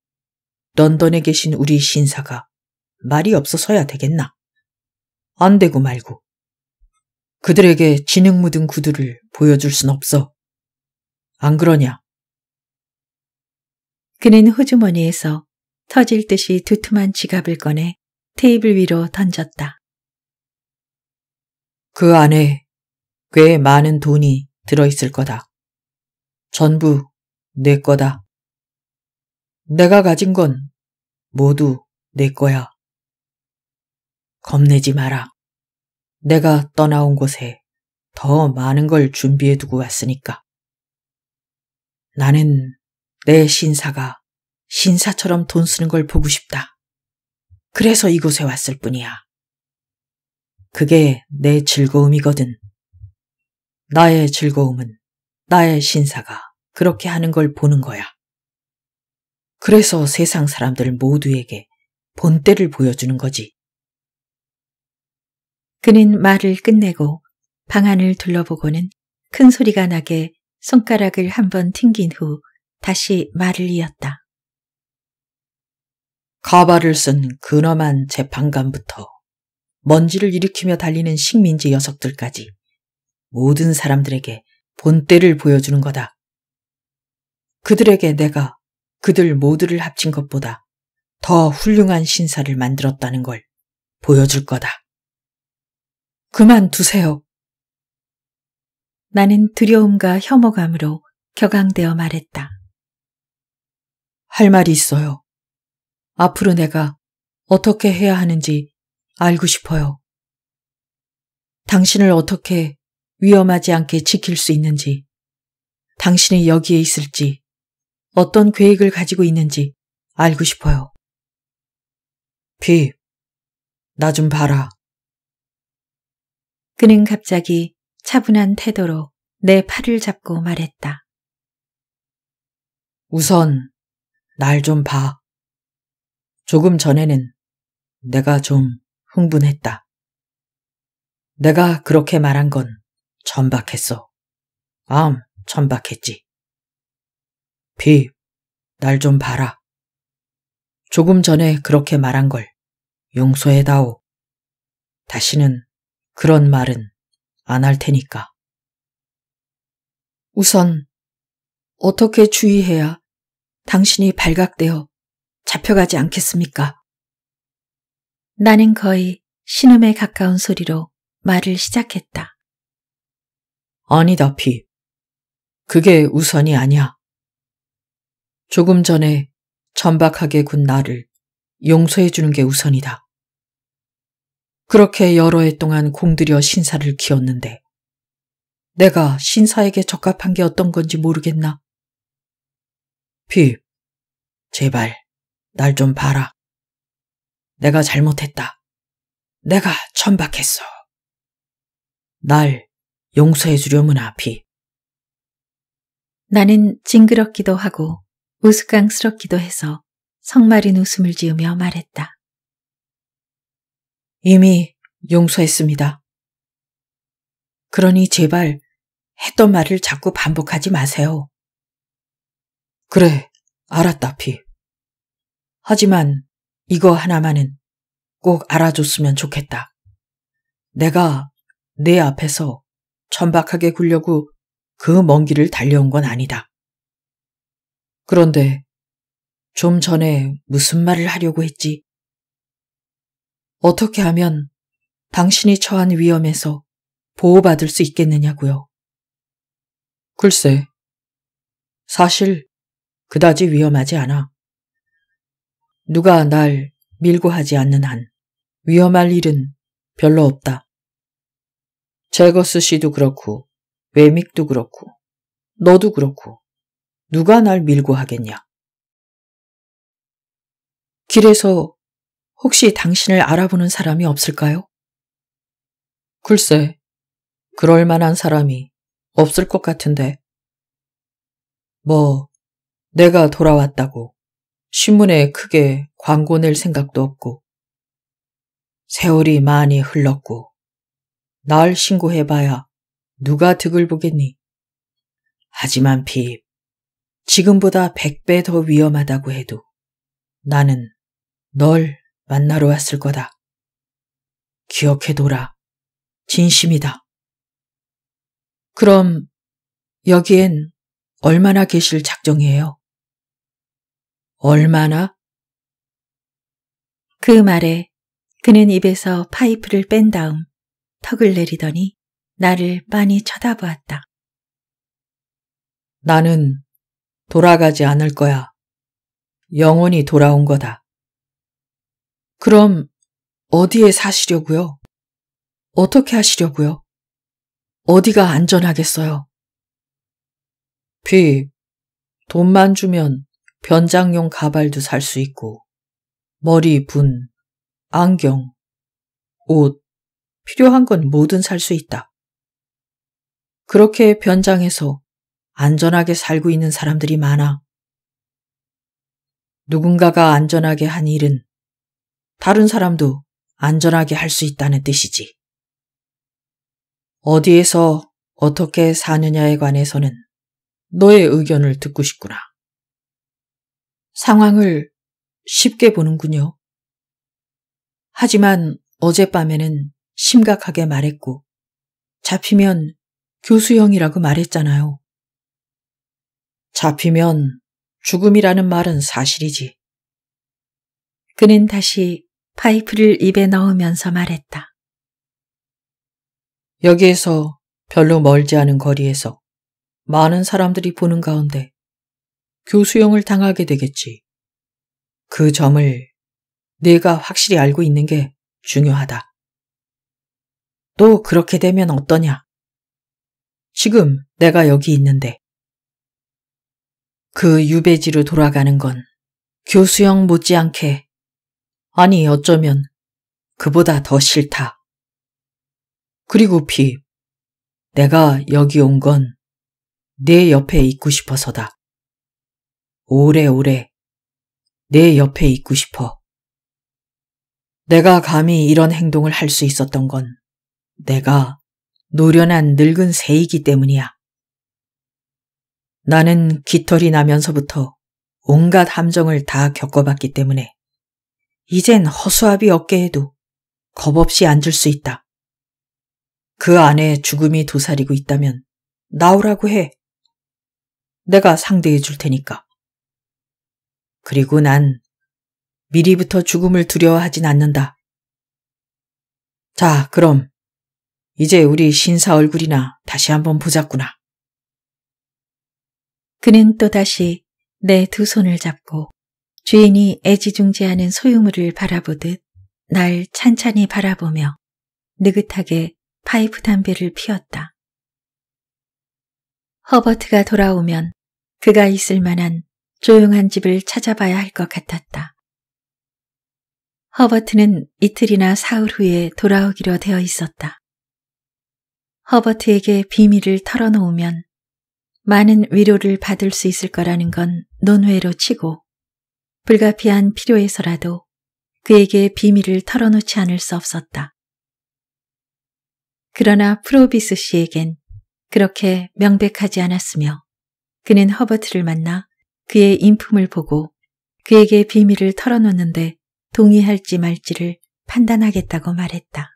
런던에 계신 우리 신사가 말이 없어서야 되겠나? 안 되고 말고. 그들에게 진흙 묻은 구두를 보여줄 순 없어. 안 그러냐? 그는 호주머니에서 터질 듯이 두툼한 지갑을 꺼내 테이블 위로 던졌다. 그 안에 꽤 많은 돈이 들어있을 거다. 전부 내 거다. 내가 가진 건 모두 내 거야. 겁내지 마라. 내가 떠나온 곳에 더 많은 걸 준비해 두고 왔으니까. 나는 내 신사가 신사처럼 돈 쓰는 걸 보고 싶다. 그래서 이곳에 왔을 뿐이야. 그게 내 즐거움이거든. 나의 즐거움은 나의 신사가 그렇게 하는 걸 보는 거야. 그래서 세상 사람들 모두에게 본때를 보여주는 거지. 그는 말을 끝내고 방 안을 둘러보고는 큰 소리가 나게 손가락을 한번 튕긴 후 다시 말을 이었다. 가발을 쓴 근엄한 재판관부터 먼지를 일으키며 달리는 식민지 녀석들까지 모든 사람들에게 본때를 보여주는 거다. 그들에게 내가 그들 모두를 합친 것보다 더 훌륭한 신사를 만들었다는 걸 보여줄 거다. 그만 두세요. 나는 두려움과 혐오감으로 격앙되어 말했다. 할 말이 있어요. 앞으로 내가 어떻게 해야 하는지 알고 싶어요. 당신을 어떻게 위험하지 않게 지킬 수 있는지, 당신이 여기에 있을지, 어떤 계획을 가지고 있는지 알고 싶어요. 비, 나 좀 봐라. 그는 갑자기 차분한 태도로 내 팔을 잡고 말했다. 우선 날 좀 봐. 조금 전에는 내가 좀 흥분했다. 내가 그렇게 말한 건 천박했어. 암, 천박했지. 비, 날 좀 봐라. 조금 전에 그렇게 말한 걸 용서해다오. 다시는 그런 말은 안 할 테니까. 우선 어떻게 주의해야 당신이 발각되어 잡혀가지 않겠습니까? 나는 거의 신음에 가까운 소리로 말을 시작했다. 아니다, 피. 그게 우선이 아니야. 조금 전에 천박하게 군 나를 용서해 주는 게 우선이다. 그렇게 여러 해 동안 공들여 신사를 키웠는데 내가 신사에게 적합한 게 어떤 건지 모르겠나? 핍, 제발 날 좀 봐라. 내가 잘못했다. 내가 천박했어. 날 용서해 주려무나, 핍. 나는 징그럽기도 하고 우스꽝스럽기도 해서 성마린 웃음을 지으며 말했다. 이미 용서했습니다. 그러니 제발 했던 말을 자꾸 반복하지 마세요. 그래, 알았다, 피. 하지만 이거 하나만은 꼭 알아줬으면 좋겠다. 내가 내 앞에서 천박하게 굴려고 그 먼 길을 달려온 건 아니다. 그런데 좀 전에 무슨 말을 하려고 했지? 어떻게 하면 당신이 처한 위험에서 보호받을 수 있겠느냐고요. 글쎄, 사실 그다지 위험하지 않아. 누가 날 밀고 하지 않는 한 위험할 일은 별로 없다. 제거스 씨도 그렇고 외믹도 그렇고 너도 그렇고 누가 날 밀고 하겠냐. 길에서 혹시 당신을 알아보는 사람이 없을까요? 글쎄, 그럴 만한 사람이 없을 것 같은데. 뭐, 내가 돌아왔다고 신문에 크게 광고 낼 생각도 없고, 세월이 많이 흘렀고, 날 신고해봐야 누가 득을 보겠니? 하지만 핍, 지금보다 백배 더 위험하다고 해도 나는 널 만나러 왔을 거다. 기억해둬라. 진심이다. 그럼 여기엔 얼마나 계실 작정이에요? 얼마나? 그 말에 그는 입에서 파이프를 뺀 다음 턱을 내리더니 나를 빤히 쳐다보았다. 나는 돌아가지 않을 거야. 영원히 돌아온 거다. 그럼 어디에 사시려고요? 어떻게 하시려고요? 어디가 안전하겠어요? 비, 돈만 주면 변장용 가발도 살 수 있고, 머리 분, 안경, 옷, 필요한 건 뭐든 살 수 있다. 그렇게 변장해서 안전하게 살고 있는 사람들이 많아. 누군가가 안전하게 한 일은 다른 사람도 안전하게 할 수 있다는 뜻이지. 어디에서 어떻게 사느냐에 관해서는 너의 의견을 듣고 싶구나. 상황을 쉽게 보는군요. 하지만 어젯밤에는 심각하게 말했고, 잡히면 교수형이라고 말했잖아요. 잡히면 죽음이라는 말은 사실이지. 그는 다시 파이프를 입에 넣으면서 말했다. 여기에서 별로 멀지 않은 거리에서 많은 사람들이 보는 가운데 교수형을 당하게 되겠지. 그 점을 내가 확실히 알고 있는 게 중요하다. 또 그렇게 되면 어떠냐? 지금 내가 여기 있는데 그 유배지로 돌아가는 건 교수형 못지않게 아니 어쩌면 그보다 더 싫다. 그리고 피, 내가 여기 온 건 내 옆에 있고 싶어서다. 오래오래 내 옆에 있고 싶어. 내가 감히 이런 행동을 할 수 있었던 건 내가 노련한 늙은 새이기 때문이야. 나는 깃털이 나면서부터 온갖 함정을 다 겪어봤기 때문에 이젠 허수아비 어깨에도 겁없이 앉을 수 있다. 그 안에 죽음이 도사리고 있다면 나오라고 해. 내가 상대해 줄 테니까. 그리고 난 미리부터 죽음을 두려워하진 않는다. 자, 그럼 이제 우리 신사 얼굴이나 다시 한번 보자꾸나. 그는 또다시 내 두 손을 잡고 주인이 애지중지하는 소유물을 바라보듯 날 찬찬히 바라보며 느긋하게 파이프 담배를 피웠다. 허버트가 돌아오면 그가 있을 만한 조용한 집을 찾아봐야 할 것 같았다. 허버트는 이틀이나 사흘 후에 돌아오기로 되어 있었다. 허버트에게 비밀을 털어놓으면 많은 위로를 받을 수 있을 거라는 건 논외로 치고 불가피한 필요에서라도 그에게 비밀을 털어놓지 않을 수 없었다. 그러나 프로비스 씨에겐 그렇게 명백하지 않았으며 그는 허버트를 만나 그의 인품을 보고 그에게 비밀을 털어놓는데 동의할지 말지를 판단하겠다고 말했다.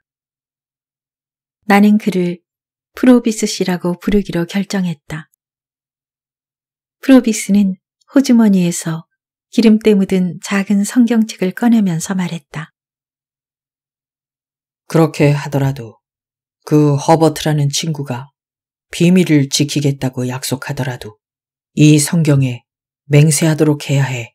나는 그를 프로비스 씨라고 부르기로 결정했다. 프로비스는 호주머니에서 기름때 묻은 작은 성경책을 꺼내면서 말했다. 그렇게 하더라도 그 허버트라는 친구가 비밀을 지키겠다고 약속하더라도 이 성경에 맹세하도록 해야 해.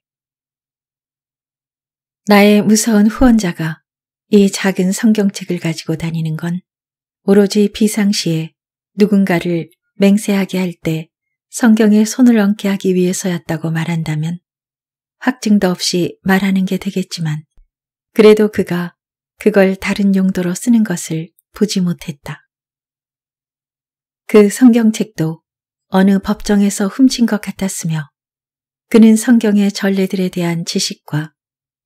나의 무서운 후원자가 이 작은 성경책을 가지고 다니는 건 오로지 비상시에 누군가를 맹세하게 할 때 성경에 손을 얹게 하기 위해서였다고 말한다면 확증도 없이 말하는 게 되겠지만 그래도 그가 그걸 다른 용도로 쓰는 것을 보지 못했다. 그 성경책도 어느 법정에서 훔친 것 같았으며 그는 성경의 전례들에 대한 지식과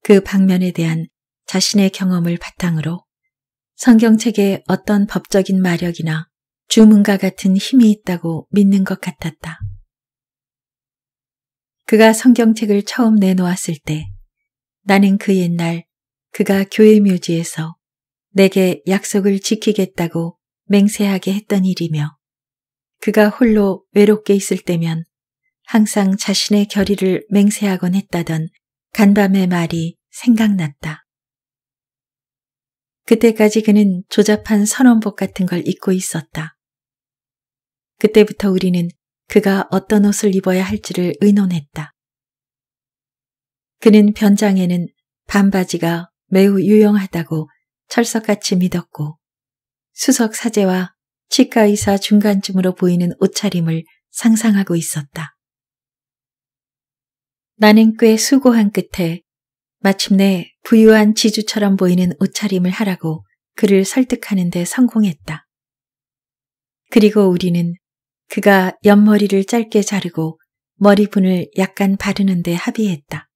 그 방면에 대한 자신의 경험을 바탕으로 성경책에 어떤 법적인 마력이나 주문과 같은 힘이 있다고 믿는 것 같았다. 그가 성경책을 처음 내놓았을 때 나는 그 옛날 그가 교회 묘지에서 내게 약속을 지키겠다고 맹세하게 했던 일이며 그가 홀로 외롭게 있을 때면 항상 자신의 결의를 맹세하곤 했다던 간밤의 말이 생각났다. 그때까지 그는 조잡한 선원복 같은 걸 입고 있었다. 그때부터 우리는 그가 어떤 옷을 입어야 할지를 의논했다. 그는 변장에는 반바지가 매우 유용하다고 철석같이 믿었고 수석 사제와 치과 의사 중간쯤으로 보이는 옷차림을 상상하고 있었다. 나는 꽤 수고한 끝에 마침내 부유한 지주처럼 보이는 옷차림을 하라고 그를 설득하는 데 성공했다. 그리고 우리는 그가 옆머리를 짧게 자르고 머리분을 약간 바르는데 합의했다.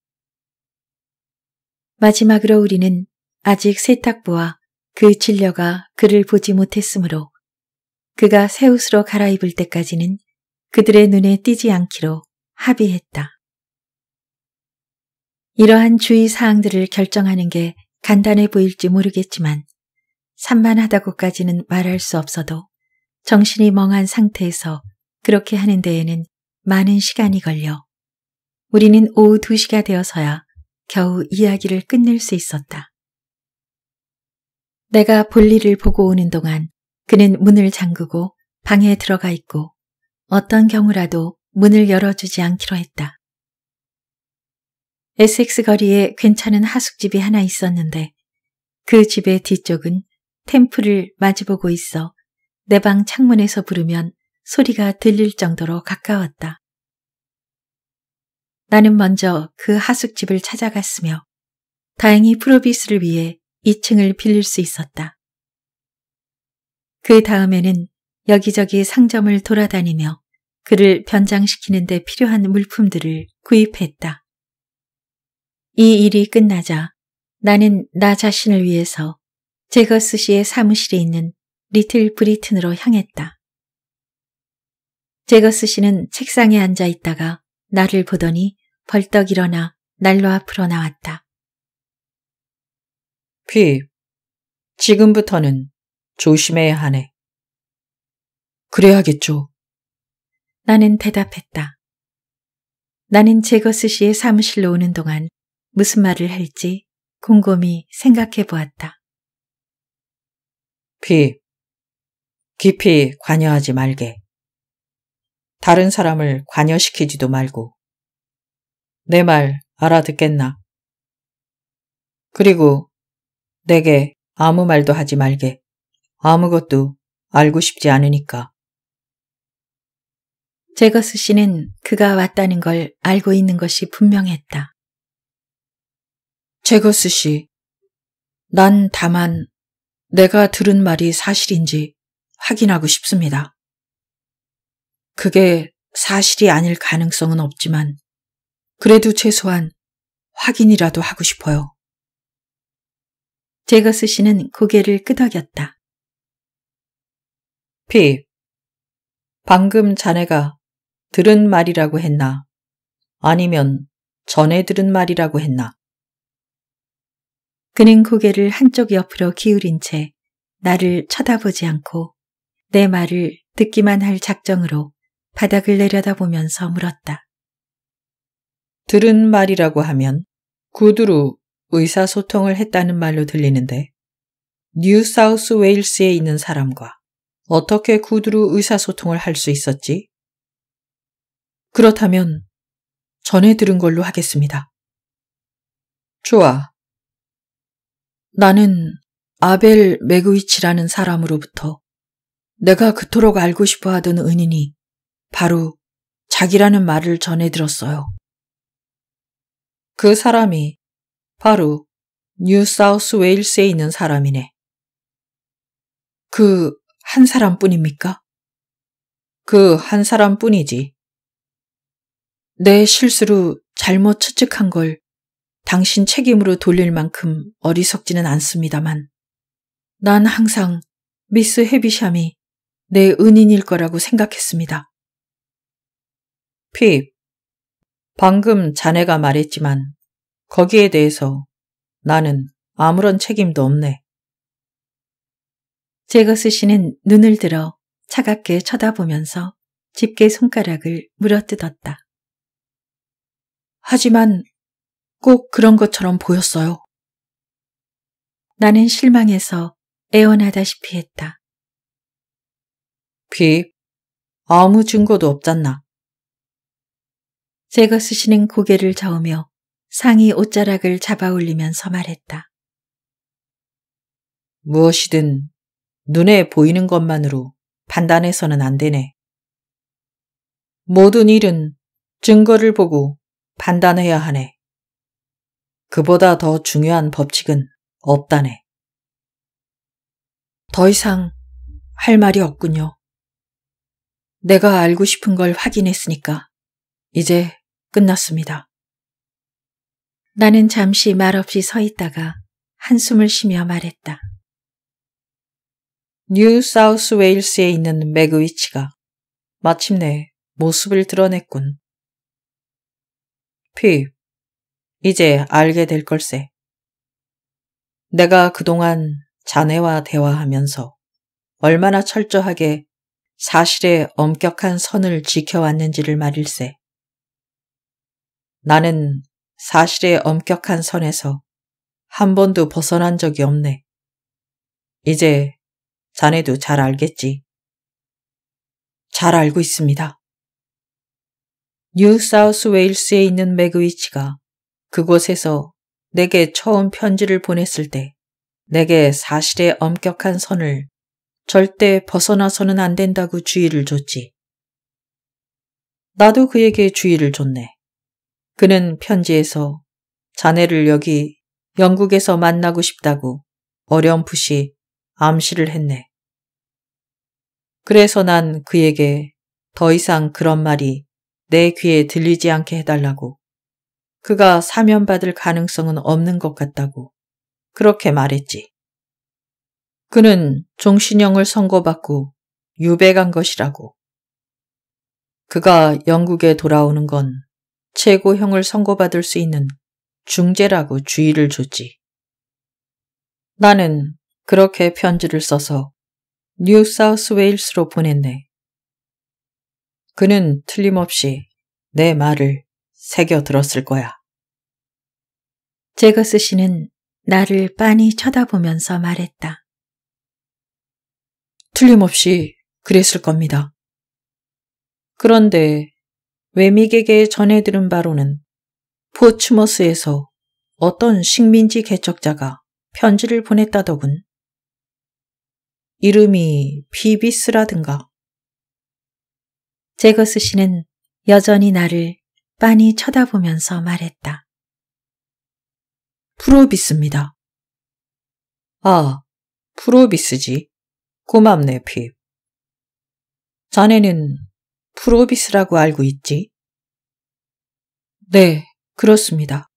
마지막으로 우리는 아직 세탁부와 그 진료가 그를 보지 못했으므로 그가 새 옷으로 갈아입을 때까지는 그들의 눈에 띄지 않기로 합의했다. 이러한 주의 사항들을 결정하는 게 간단해 보일지 모르겠지만 산만하다고까지는 말할 수 없어도 정신이 멍한 상태에서 그렇게 하는 데에는 많은 시간이 걸려 우리는 오후 2시가 되어서야 겨우 이야기를 끝낼 수 있었다. 내가 볼일을 보고 오는 동안 그는 문을 잠그고 방에 들어가 있고 어떤 경우라도 문을 열어주지 않기로 했다. 에섹스 거리에 괜찮은 하숙집이 하나 있었는데 그 집의 뒤쪽은 템플을 마주보고 있어 내 방 창문에서 부르면 소리가 들릴 정도로 가까웠다. 나는 먼저 그 하숙집을 찾아갔으며 다행히 프로비스를 위해 2층을 빌릴 수 있었다. 그 다음에는 여기저기 상점을 돌아다니며 그를 변장시키는 데 필요한 물품들을 구입했다. 이 일이 끝나자 나는 나 자신을 위해서 제거스 씨의 사무실에 있는 리틀 브리튼으로 향했다. 제거스 씨는 책상에 앉아 있다가 나를 보더니 벌떡 일어나 난로 앞으로 나왔다. 피, 지금부터는 조심해야 하네. 그래야겠죠. 나는 대답했다. 나는 제거스 씨의 사무실로 오는 동안 무슨 말을 할지 곰곰이 생각해 보았다. 피, 깊이 관여하지 말게. 다른 사람을 관여시키지도 말고. 내 말 알아듣겠나? 그리고 내게 아무 말도 하지 말게. 아무것도 알고 싶지 않으니까. 제거스 씨는 그가 왔다는 걸 알고 있는 것이 분명했다. 제거스 씨, 난 다만 내가 들은 말이 사실인지 확인하고 싶습니다. 그게 사실이 아닐 가능성은 없지만 그래도 최소한 확인이라도 하고 싶어요. 제거스 씨는 고개를 끄덕였다. 피, 방금 자네가 들은 말이라고 했나? 아니면 전에 들은 말이라고 했나? 그는 고개를 한쪽 옆으로 기울인 채 나를 쳐다보지 않고 내 말을 듣기만 할 작정으로 바닥을 내려다보면서 물었다. 들은 말이라고 하면 구두로 의사소통을 했다는 말로 들리는데 뉴 사우스 웨일스에 있는 사람과 어떻게 구두로 의사소통을 할 수 있었지? 그렇다면 전에 들은 걸로 하겠습니다. 좋아. 나는 아벨 메그위치라는 사람으로부터 내가 그토록 알고 싶어 하던 은인이 바로 자기라는 말을 전해 들었어요. 그 사람이 바로 뉴 사우스 웨일스에 있는 사람이네. 그 한 사람뿐입니까? 그 한 사람뿐이지. 내 실수로 잘못 추측한 걸 당신 책임으로 돌릴 만큼 어리석지는 않습니다만, 난 항상 미스 헤비샴이 내 은인일 거라고 생각했습니다. 핍, 방금 자네가 말했지만 거기에 대해서 나는 아무런 책임도 없네. 제거스 씨는 눈을 들어 차갑게 쳐다보면서 집게 손가락을 물어뜯었다. 하지만 꼭 그런 것처럼 보였어요. 나는 실망해서 애원하다시피 했다. 핍, 아무 증거도 없잖나. 제거스 씨는 고개를 저으며 상의 옷자락을 잡아 올리면서 말했다. 무엇이든 눈에 보이는 것만으로 판단해서는 안 되네. 모든 일은 증거를 보고 판단해야 하네. 그보다 더 중요한 법칙은 없다네. 더 이상 할 말이 없군요. 내가 알고 싶은 걸 확인했으니까 이제 끝났습니다. 나는 잠시 말없이 서 있다가 한숨을 쉬며 말했다. 뉴 사우스 웨일스에 있는 매그위치가 마침내 모습을 드러냈군. 핍, 이제 알게 될 걸세. 내가 그동안 자네와 대화하면서 얼마나 철저하게 사실의 엄격한 선을 지켜왔는지를 말일세. 나는 사실의 엄격한 선에서 한 번도 벗어난 적이 없네. 이제 자네도 잘 알겠지. 잘 알고 있습니다. 뉴 사우스 웨일스에 있는 매그위치가 그곳에서 내게 처음 편지를 보냈을 때 내게 사실의 엄격한 선을 절대 벗어나서는 안 된다고 주의를 줬지. 나도 그에게 주의를 줬네. 그는 편지에서 자네를 여기 영국에서 만나고 싶다고 어렴풋이 암시를 했네. 그래서 난 그에게 더 이상 그런 말이 내 귀에 들리지 않게 해달라고 그가 사면받을 가능성은 없는 것 같다고 그렇게 말했지. 그는 종신형을 선고받고 유배간 것이라고. 그가 영국에 돌아오는 건 최고형을 선고받을 수 있는 중재라고 주의를 줬지. 나는 그렇게 편지를 써서 뉴 사우스 웨일스로 보냈네. 그는 틀림없이 내 말을 새겨 들었을 거야. 제거스 씨는 나를 빤히 쳐다보면서 말했다. 틀림없이 그랬을 겁니다. 그런데 웨믹에게 전해 들은 바로는 포츠머스에서 어떤 식민지 개척자가 편지를 보냈다더군. 이름이 비비스라든가. 제거스 씨는 여전히 나를 빤히 쳐다보면서 말했다. 프로비스입니다. 아, 프로비스지. 고맙네, 핍. 자네는 프로비스라고 알고 있지? 네, 그렇습니다.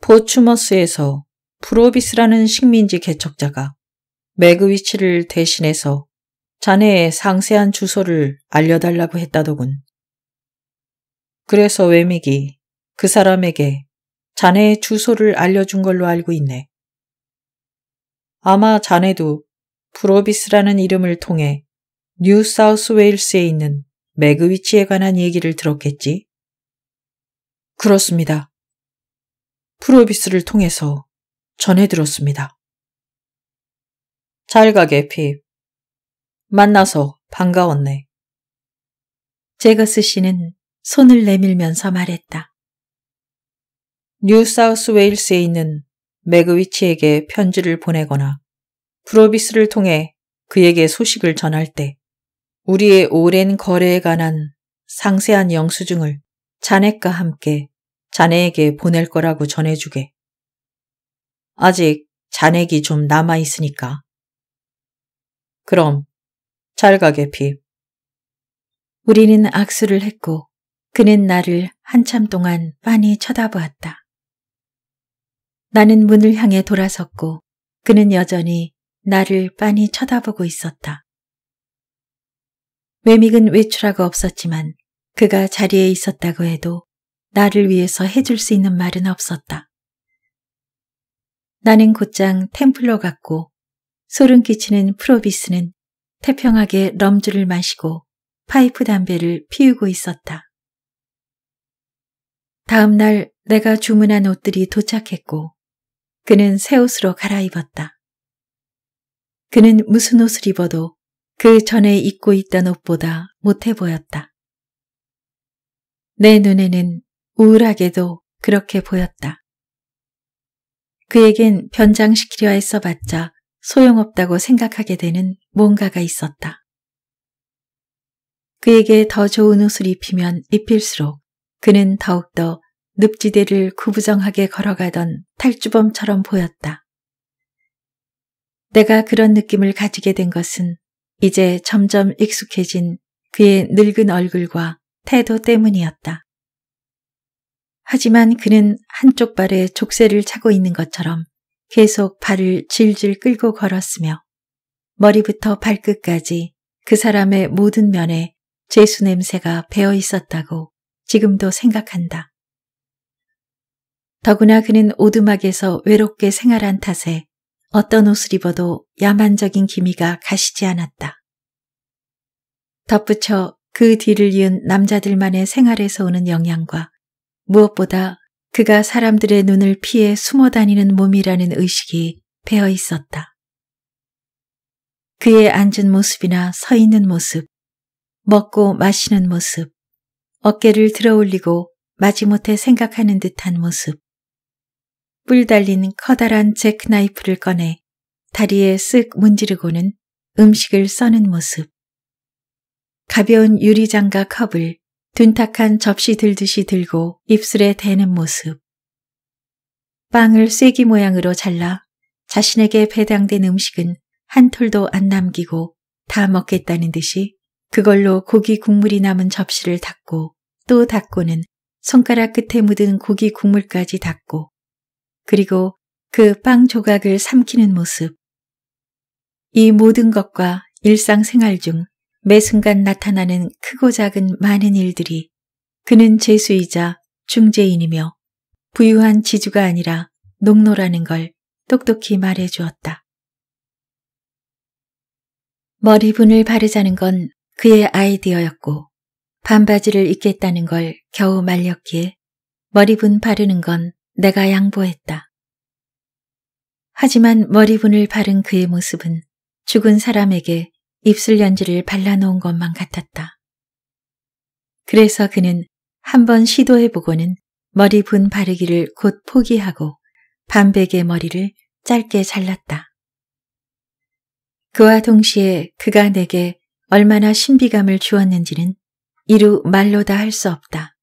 포추머스에서 프로비스라는 식민지 개척자가 매그위치를 대신해서 자네의 상세한 주소를 알려달라고 했다더군. 그래서 외믹이 그 사람에게 자네의 주소를 알려준 걸로 알고 있네. 아마 자네도 프로비스라는 이름을 통해 뉴 사우스 웨일스에 있는 매그위치에 관한 얘기를 들었겠지? 그렇습니다. 프로비스를 통해서 전해 들었습니다. 잘 가게, 핍. 만나서 반가웠네. 제거스 씨는 손을 내밀면서 말했다. 뉴 사우스 웨일스에 있는 매그위치에게 편지를 보내거나 프로비스를 통해 그에게 소식을 전할 때 우리의 오랜 거래에 관한 상세한 영수증을 자네과 함께 자네에게 보낼 거라고 전해주게. 아직 잔액이 좀 남아 있으니까. 그럼 잘 가게 핍. 우리는 악수를 했고 그는 나를 한참 동안 빤히 쳐다보았다. 나는 문을 향해 돌아섰고 그는 여전히 나를 빤히 쳐다보고 있었다. 외믹은 외출하고 없었지만 그가 자리에 있었다고 해도 나를 위해서 해줄 수 있는 말은 없었다. 나는 곧장 템플러 같고 소름 끼치는 프로비스는 태평하게 럼주를 마시고 파이프 담배를 피우고 있었다. 다음 날 내가 주문한 옷들이 도착했고 그는 새 옷으로 갈아입었다. 그는 무슨 옷을 입어도 그 전에 입고 있던 옷보다 못해 보였다. 내 눈에는 우울하게도 그렇게 보였다. 그에겐 변장시키려 애써봤자 소용없다고 생각하게 되는 뭔가가 있었다. 그에게 더 좋은 옷을 입히면 입힐수록 그는 더욱더 늪지대를 구부정하게 걸어가던 탈주범처럼 보였다. 내가 그런 느낌을 가지게 된 것은 이제 점점 익숙해진 그의 늙은 얼굴과 태도 때문이었다. 하지만 그는 한쪽 발에 족쇄를 차고 있는 것처럼 계속 발을 질질 끌고 걸었으며 머리부터 발끝까지 그 사람의 모든 면에 죄수 냄새가 배어 있었다고 지금도 생각한다. 더구나 그는 오두막에서 외롭게 생활한 탓에 어떤 옷을 입어도 야만적인 기미가 가시지 않았다. 덧붙여 그 뒤를 이은 남자들만의 생활에서 오는 영향과 무엇보다 그가 사람들의 눈을 피해 숨어 다니는 몸이라는 의식이 배어 있었다. 그의 앉은 모습이나 서 있는 모습, 먹고 마시는 모습, 어깨를 들어 올리고 마지못해 생각하는 듯한 모습, 뿔 달린 커다란 잭나이프를 꺼내 다리에 쓱 문지르고는 음식을 써는 모습, 가벼운 유리장과 컵을 둔탁한 접시 들듯이 들고 입술에 대는 모습. 빵을 쐐기 모양으로 잘라 자신에게 배당된 음식은 한 톨도 안 남기고 다 먹겠다는 듯이 그걸로 고기 국물이 남은 접시를 닦고 또 닦고는 손가락 끝에 묻은 고기 국물까지 닦고 그리고 그 빵 조각을 삼키는 모습. 이 모든 것과 일상생활 중 매 순간 나타나는 크고 작은 많은 일들이 그는 재수이자 중재인이며 부유한 지주가 아니라 농노라는 걸 똑똑히 말해 주었다. 머리분을 바르자는 건 그의 아이디어였고 반바지를 입겠다는 걸 겨우 말렸기에 머리분 바르는 건 내가 양보했다. 하지만 머리분을 바른 그의 모습은 죽은 사람에게 입술 연지를 발라놓은 것만 같았다. 그래서 그는 한번 시도해보고는 머리분 바르기를 곧 포기하고 반백의 머리를 짧게 잘랐다. 그와 동시에 그가 내게 얼마나 신비감을 주었는지는 이루 말로 다 할 수 없다.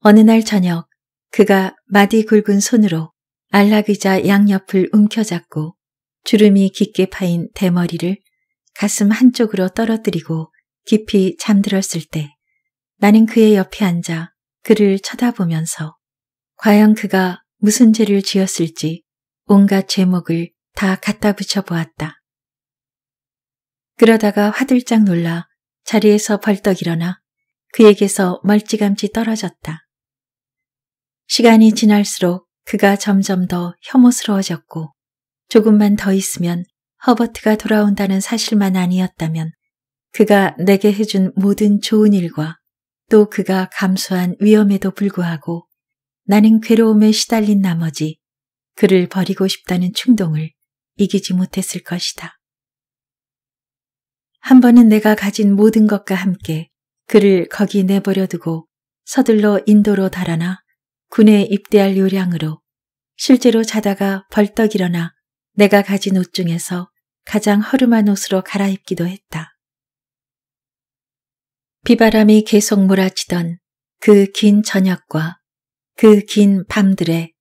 어느 날 저녁 그가 마디 굵은 손으로 안락의자 양옆을 움켜잡고 주름이 깊게 파인 대머리를 가슴 한쪽으로 떨어뜨리고 깊이 잠들었을 때 나는 그의 옆에 앉아 그를 쳐다보면서 과연 그가 무슨 죄를 지었을지 온갖 제목을 다 갖다 붙여 보았다. 그러다가 화들짝 놀라 자리에서 벌떡 일어나 그에게서 멀찌감치 떨어졌다. 시간이 지날수록 그가 점점 더 혐오스러워졌고 조금만 더 있으면 허버트가 돌아온다는 사실만 아니었다면 그가 내게 해준 모든 좋은 일과 또 그가 감수한 위험에도 불구하고 나는 괴로움에 시달린 나머지 그를 버리고 싶다는 충동을 이기지 못했을 것이다. 한 번은 내가 가진 모든 것과 함께 그를 거기 내버려 두고 서둘러 인도로 달아나 군에 입대할 요량으로 실제로 자다가 벌떡 일어나 내가 가진 옷 중에서 가장 허름한 옷으로 갈아입기도 했다. 비바람이 계속 몰아치던 그 긴 저녁과 그 긴 밤들에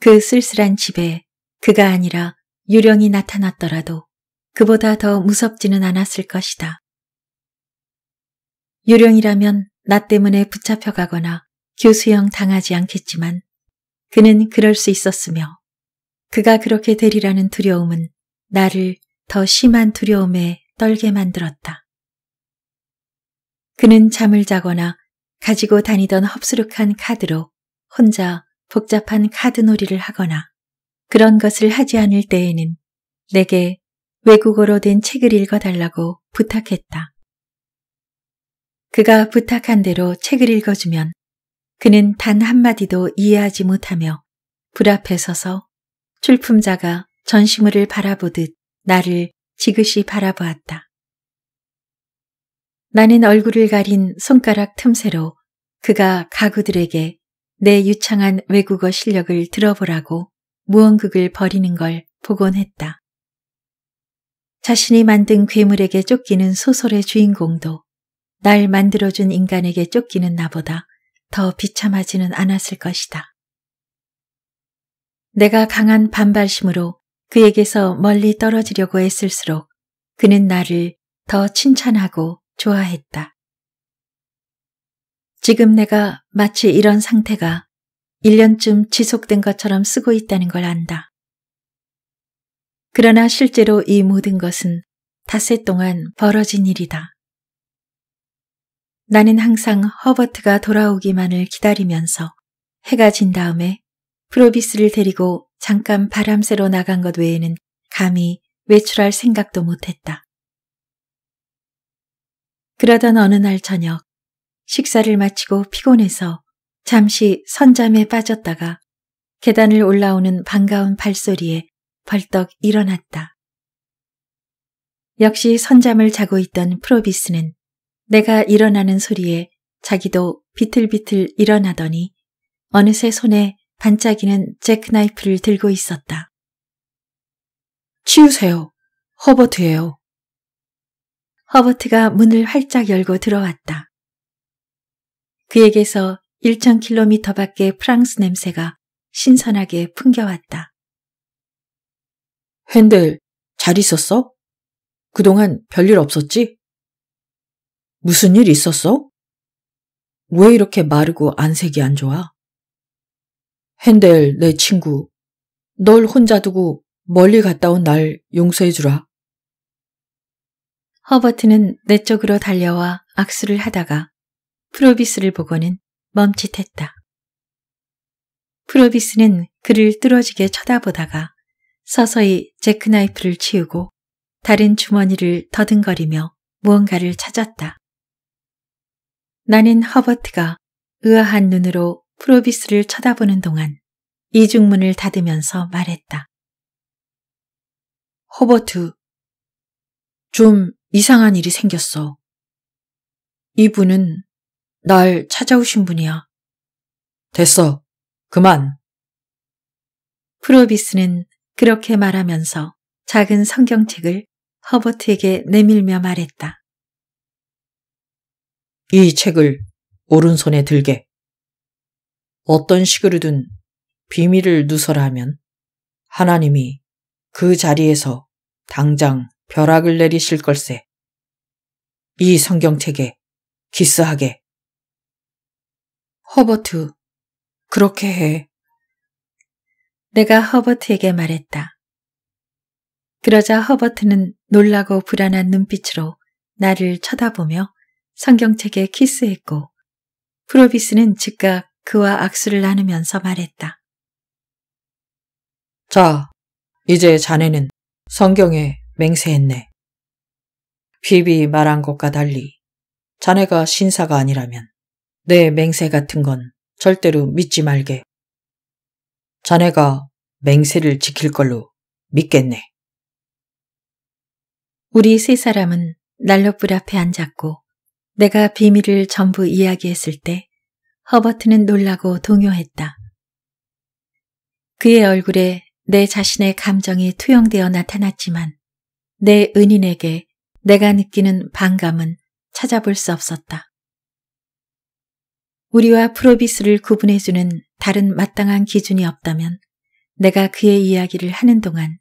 그 쓸쓸한 집에 그가 아니라 유령이 나타났더라도 그보다 더 무섭지는 않았을 것이다. 유령이라면 나 때문에 붙잡혀가거나 교수형 당하지 않겠지만 그는 그럴 수 있었으며 그가 그렇게 되리라는 두려움은 나를 더 심한 두려움에 떨게 만들었다. 그는 잠을 자거나 가지고 다니던 흡수룩한 카드로 혼자 복잡한 카드놀이를 하거나 그런 것을 하지 않을 때에는 내게 외국어로 된 책을 읽어달라고 부탁했다. 그가 부탁한 대로 책을 읽어주면 그는 단 한마디도 이해하지 못하며 불 앞에 서서 출품자가 전시물을 바라보듯 나를 지그시 바라보았다. 나는 얼굴을 가린 손가락 틈새로 그가 가구들에게 내 유창한 외국어 실력을 들어보라고 무언극을 벌이는 걸 보곤 했다. 자신이 만든 괴물에게 쫓기는 소설의 주인공도 날 만들어준 인간에게 쫓기는 나보다 더 비참하지는 않았을 것이다. 내가 강한 반발심으로 그에게서 멀리 떨어지려고 애쓸수록 그는 나를 더 칭찬하고 좋아했다. 지금 내가 마치 이런 상태가 1년쯤 지속된 것처럼 쓰고 있다는 걸 안다. 그러나 실제로 이 모든 것은 닷새 동안 벌어진 일이다. 나는 항상 허버트가 돌아오기만을 기다리면서 해가 진 다음에 프로비스를 데리고 잠깐 바람 쐬러 나간 것 외에는 감히 외출할 생각도 못했다. 그러던 어느 날 저녁 식사를 마치고 피곤해서 잠시 선잠에 빠졌다가 계단을 올라오는 반가운 발소리에 벌떡 일어났다. 역시 선잠을 자고 있던 프로비스는 내가 일어나는 소리에 자기도 비틀비틀 일어나더니 어느새 손에 반짝이는 잭나이프를 들고 있었다. 치우세요. 허버트예요. 허버트가 문을 활짝 열고 들어왔다. 그에게서 1,000km 밖의 프랑스 냄새가 신선하게 풍겨왔다. 핸델, 잘 있었어? 그동안 별일 없었지? 무슨 일 있었어? 왜 이렇게 마르고 안색이 안 좋아? 핸델, 내 친구. 널 혼자 두고 멀리 갔다 온 날 용서해주라. 허버트는 내 쪽으로 달려와 악수를 하다가 프로비스를 보고는 멈칫했다. 프로비스는 그를 뚫어지게 쳐다보다가 서서히 제크나이프를 치우고 다른 주머니를 더듬거리며 무언가를 찾았다. 나는 허버트가 의아한 눈으로 프로비스를 쳐다보는 동안 이중문을 닫으면서 말했다. 허버트, 좀 이상한 일이 생겼어. 이분은 날 찾아오신 분이야. 됐어. 그만. 프로비스는 그렇게 말하면서 작은 성경책을 허버트에게 내밀며 말했다. 이 책을 오른손에 들게. 어떤 식으로든 비밀을 누설하면 하 하나님이 그 자리에서 당장 벼락을 내리실 걸세. 이 성경책에 기스하게. 허버트, 그렇게 해. 내가 허버트에게 말했다. 그러자 허버트는 놀라고 불안한 눈빛으로 나를 쳐다보며 성경책에 키스했고 프로비스는 즉각 그와 악수를 나누면서 말했다. 자, 이제 자네는 성경에 맹세했네. 피비 말한 것과 달리 자네가 신사가 아니라면 내 맹세 같은 건 절대로 믿지 말게. 자네가 맹세를 지킬 걸로 믿겠네. 우리 세 사람은 난로불 앞에 앉았고 내가 비밀을 전부 이야기했을 때 허버트는 놀라고 동요했다. 그의 얼굴에 내 자신의 감정이 투영되어 나타났지만 내 은인에게 내가 느끼는 반감은 찾아볼 수 없었다. 우리와 프로비스를 구분해주는 다른 마땅한 기준이 없다면 내가 그의 이야기를 하는 동안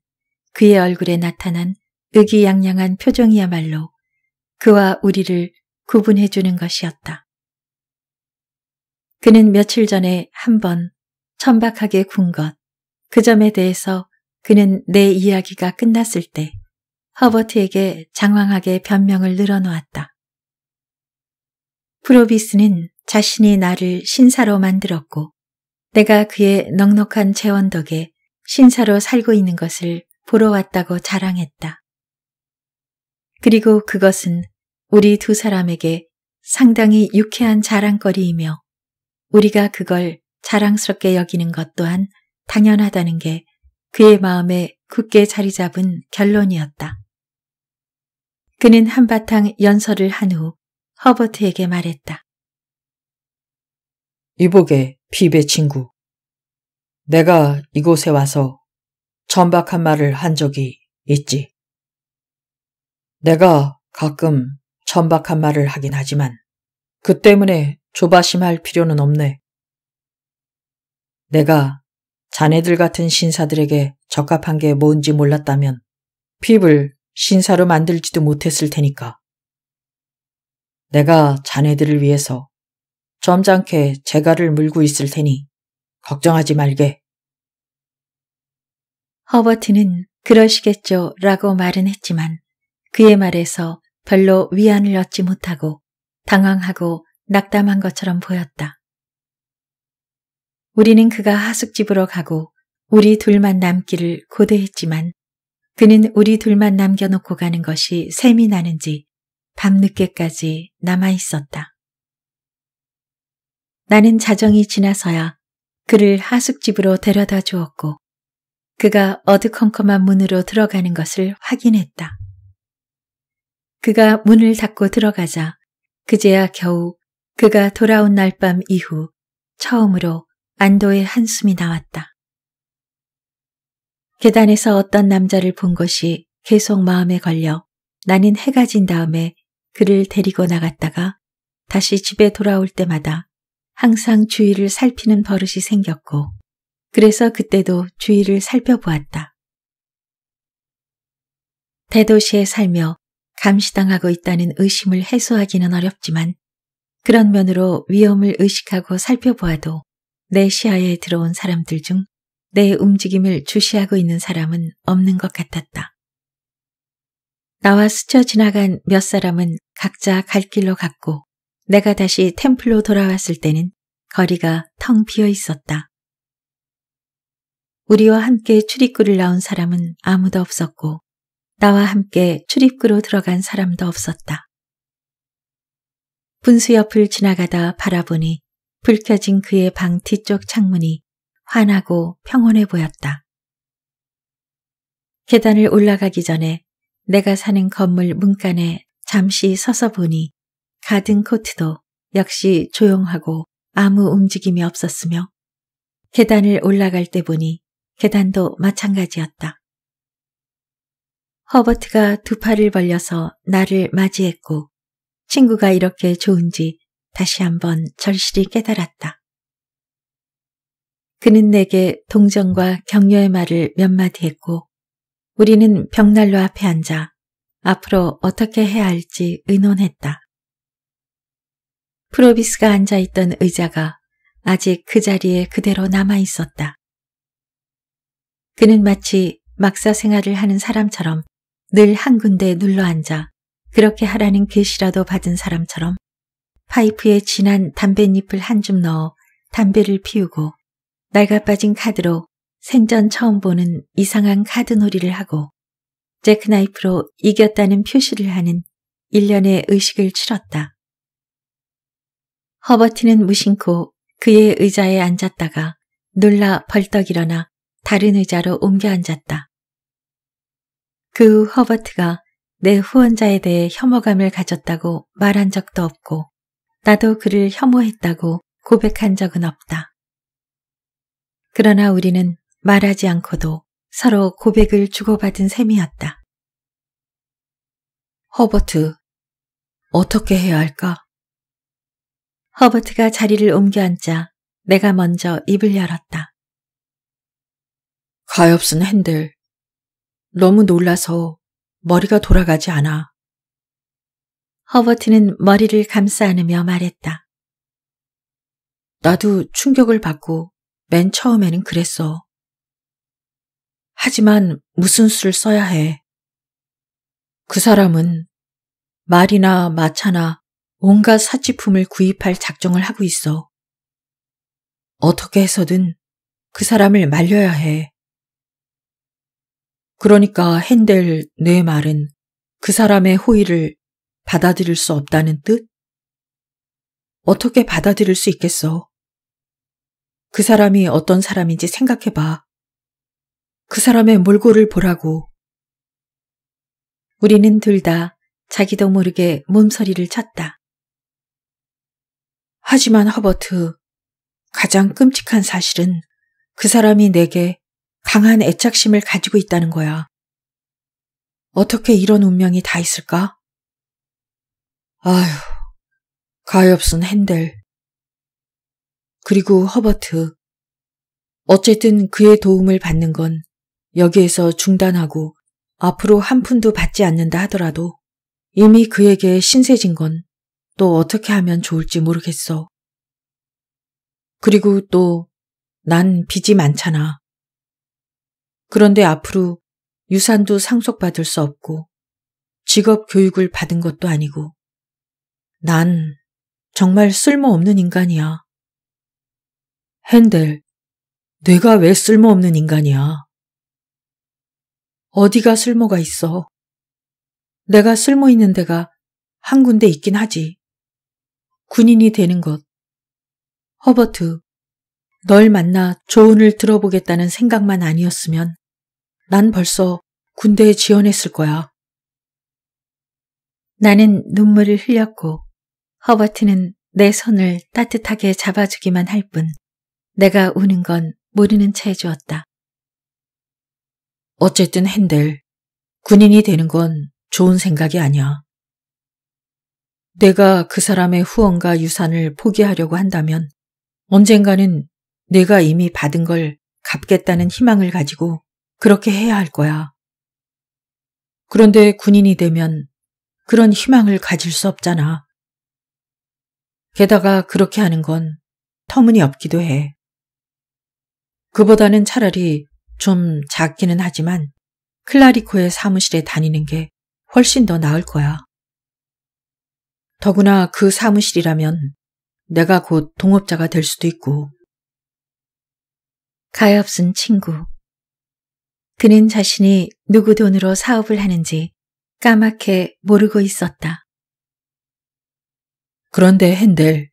그의 얼굴에 나타난 의기양양한 표정이야말로 그와 우리를 구분해 주는 것이었다. 그는 며칠 전에 한 번 천박하게 군 것, 그 점에 대해서 그는 내 이야기가 끝났을 때 허버트에게 장황하게 변명을 늘어놓았다. 프로비스는 자신이 나를 신사로 만들었고 내가 그의 넉넉한 재원 덕에 신사로 살고 있는 것을 보러 왔다고 자랑했다. 그리고 그것은 우리 두 사람에게 상당히 유쾌한 자랑거리이며 우리가 그걸 자랑스럽게 여기는 것 또한 당연하다는 게 그의 마음에 굳게 자리 잡은 결론이었다. 그는 한바탕 연설을 한 후 허버트에게 말했다. 이보게, 피베 친구. 내가 이곳에 와서 천박한 말을 한 적이 있지. 내가 가끔 천박한 말을 하긴 하지만 그 때문에 조바심할 필요는 없네. 내가 자네들 같은 신사들에게 적합한 게 뭔지 몰랐다면 핍을 신사로 만들지도 못했을 테니까. 내가 자네들을 위해서 점잖게 재갈을 물고 있을 테니 걱정하지 말게. 허버트는 그러시겠죠 라고 말은 했지만 그의 말에서 별로 위안을 얻지 못하고 당황하고 낙담한 것처럼 보였다. 우리는 그가 하숙집으로 가고 우리 둘만 남기를 고대했지만 그는 우리 둘만 남겨놓고 가는 것이 셈이 나는지 밤늦게까지 남아 있었다. 나는 자정이 지나서야 그를 하숙집으로 데려다 주었고 그가 어두컴컴한 문으로 들어가는 것을 확인했다. 그가 문을 닫고 들어가자 그제야 겨우 그가 돌아온 날 밤 이후 처음으로 안도의 한숨이 나왔다. 계단에서 어떤 남자를 본 것이 계속 마음에 걸려 나는 해가 진 다음에 그를 데리고 나갔다가 다시 집에 돌아올 때마다 항상 주위를 살피는 버릇이 생겼고 그래서 그때도 주위를 살펴보았다. 대도시에 살며 감시당하고 있다는 의심을 해소하기는 어렵지만 그런 면으로 위험을 의식하고 살펴보아도 내 시야에 들어온 사람들 중 내 움직임을 주시하고 있는 사람은 없는 것 같았다. 나와 스쳐 지나간 몇 사람은 각자 갈 길로 갔고 내가 다시 템플로 돌아왔을 때는 거리가 텅 비어 있었다. 우리와 함께 출입구를 나온 사람은 아무도 없었고 나와 함께 출입구로 들어간 사람도 없었다. 분수 옆을 지나가다 바라보니 불 켜진 그의 방 뒤쪽 창문이 환하고 평온해 보였다. 계단을 올라가기 전에 내가 사는 건물 문간에 잠시 서서 보니 가든 코트도 역시 조용하고 아무 움직임이 없었으며 계단을 올라갈 때 보니 계단도 마찬가지였다. 허버트가 두 팔을 벌려서 나를 맞이했고 친구가 이렇게 좋은지 다시 한번 절실히 깨달았다. 그는 내게 동정과 격려의 말을 몇 마디 했고 우리는 벽난로 앞에 앉아 앞으로 어떻게 해야 할지 의논했다. 프로비스가 앉아있던 의자가 아직 그 자리에 그대로 남아 있었다. 그는 마치 막사 생활을 하는 사람처럼 늘 한 군데 눌러 앉아 그렇게 하라는 계시라도 받은 사람처럼 파이프에 진한 담뱃잎을 한 줌 넣어 담배를 피우고 낡아빠진 카드로 생전 처음 보는 이상한 카드 놀이를 하고 제크나이프로 이겼다는 표시를 하는 일련의 의식을 치렀다. 허버트는 무심코 그의 의자에 앉았다가 놀라 벌떡 일어나 다른 의자로 옮겨 앉았다. 그 후 허버트가 내 후원자에 대해 혐오감을 가졌다고 말한 적도 없고 나도 그를 혐오했다고 고백한 적은 없다. 그러나 우리는 말하지 않고도 서로 고백을 주고받은 셈이었다. 허버트, 어떻게 해야 할까? 허버트가 자리를 옮겨 앉자 내가 먼저 입을 열었다. 가엾은 핸들. 너무 놀라서 머리가 돌아가지 않아. 허버트는 머리를 감싸 안으며 말했다. 나도 충격을 받고 맨 처음에는 그랬어. 하지만 무슨 수를 써야 해. 그 사람은 말이나 마차나 온갖 사치품을 구입할 작정을 하고 있어. 어떻게 해서든 그 사람을 말려야 해. 그러니까 핸델 내 말은 그 사람의 호의를 받아들일 수 없다는 뜻? 어떻게 받아들일 수 있겠어? 그 사람이 어떤 사람인지 생각해봐. 그 사람의 몰골을 보라고. 우리는 둘 다 자기도 모르게 몸서리를 쳤다. 하지만 허버트, 가장 끔찍한 사실은 그 사람이 내게 강한 애착심을 가지고 있다는 거야. 어떻게 이런 운명이 다 있을까? 아휴, 가엾은 핸델. 그리고 허버트. 어쨌든 그의 도움을 받는 건 여기에서 중단하고 앞으로 한 푼도 받지 않는다 하더라도 이미 그에게 신세진 건 또 어떻게 하면 좋을지 모르겠어. 그리고 또 난 빚이 많잖아. 그런데 앞으로 유산도 상속받을 수 없고 직업 교육을 받은 것도 아니고 난 정말 쓸모없는 인간이야. 핸델, 내가 왜 쓸모없는 인간이야? 어디가 쓸모가 있어? 내가 쓸모 있는 데가 한 군데 있긴 하지. 군인이 되는 것. 허버트, 널 만나 조언을 들어보겠다는 생각만 아니었으면 난 벌써 군대에 지원했을 거야. 나는 눈물을 흘렸고 허버트는 내 손을 따뜻하게 잡아주기만 할 뿐 내가 우는 건 모르는 채 해주었다. 어쨌든 핸델, 군인이 되는 건 좋은 생각이 아니야. 내가 그 사람의 후원과 유산을 포기하려고 한다면 언젠가는 내가 이미 받은 걸 갚겠다는 희망을 가지고 그렇게 해야 할 거야. 그런데 군인이 되면 그런 희망을 가질 수 없잖아. 게다가 그렇게 하는 건 터무니없기도 해. 그보다는 차라리 좀 작기는 하지만 클라리코의 사무실에 다니는 게 훨씬 더 나을 거야. 더구나 그 사무실이라면 내가 곧 동업자가 될 수도 있고. 가엾은 친구. 그는 자신이 누구 돈으로 사업을 하는지 까맣게 모르고 있었다. 그런데 핸델,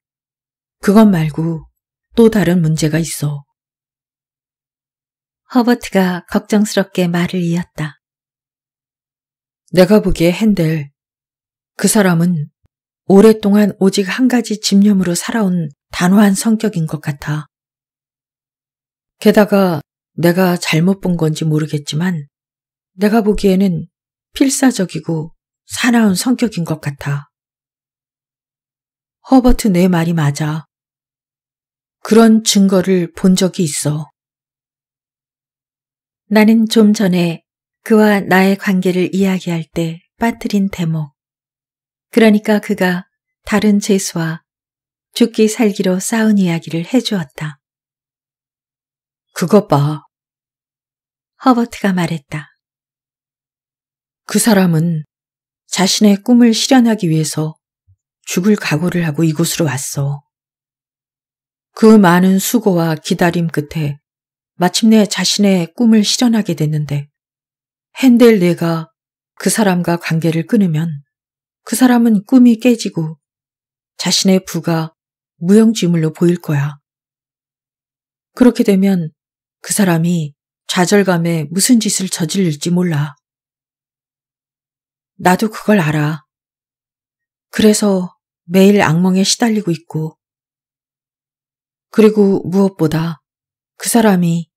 그것 말고 또 다른 문제가 있어. 허버트가 걱정스럽게 말을 이었다. 내가 보기에 핸델, 그 사람은 오랫동안 오직 한 가지 집념으로 살아온 단호한 성격인 것 같아. 게다가 내가 잘못 본 건지 모르겠지만 내가 보기에는 필사적이고 사나운 성격인 것 같아. 허버트 내 말이 맞아. 그런 증거를 본 적이 있어. 나는 좀 전에 그와 나의 관계를 이야기할 때 빠뜨린 대목. 그러니까 그가 다른 재수와 죽기 살기로 싸운 이야기를 해주었다. 그것 봐. 허버트가 말했다. 그 사람은 자신의 꿈을 실현하기 위해서 죽을 각오를 하고 이곳으로 왔어. 그 많은 수고와 기다림 끝에 마침내 자신의 꿈을 실현하게 됐는데 핸델 내가 그 사람과 관계를 끊으면 그 사람은 꿈이 깨지고 자신의 부가 무용지물로 보일 거야. 그렇게 되면 그 사람이 좌절감에 무슨 짓을 저질릴지 몰라. 나도 그걸 알아. 그래서 매일 악몽에 시달리고 있고, 그리고 무엇보다 그 사람이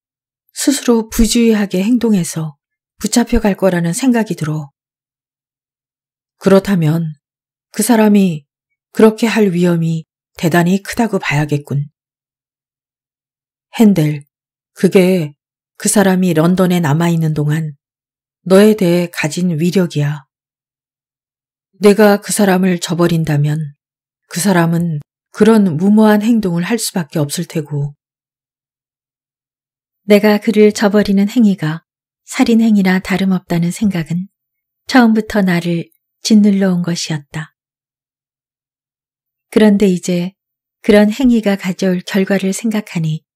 스스로 부주의하게 행동해서 붙잡혀 갈 거라는 생각이 들어. 그렇다면 그 사람이 그렇게 할 위험이 대단히 크다고 봐야겠군. 핸델, 그게 그 사람이 런던에 남아있는 동안 너에 대해 가진 위력이야. 내가 그 사람을 저버린다면 그 사람은 그런 무모한 행동을 할 수밖에 없을 테고. 내가 그를 저버리는 행위가 살인행위나 다름없다는 생각은 처음부터 나를 짓눌러 온 것이었다. 그런데 이제 그런 행위가 가져올 결과를 생각하니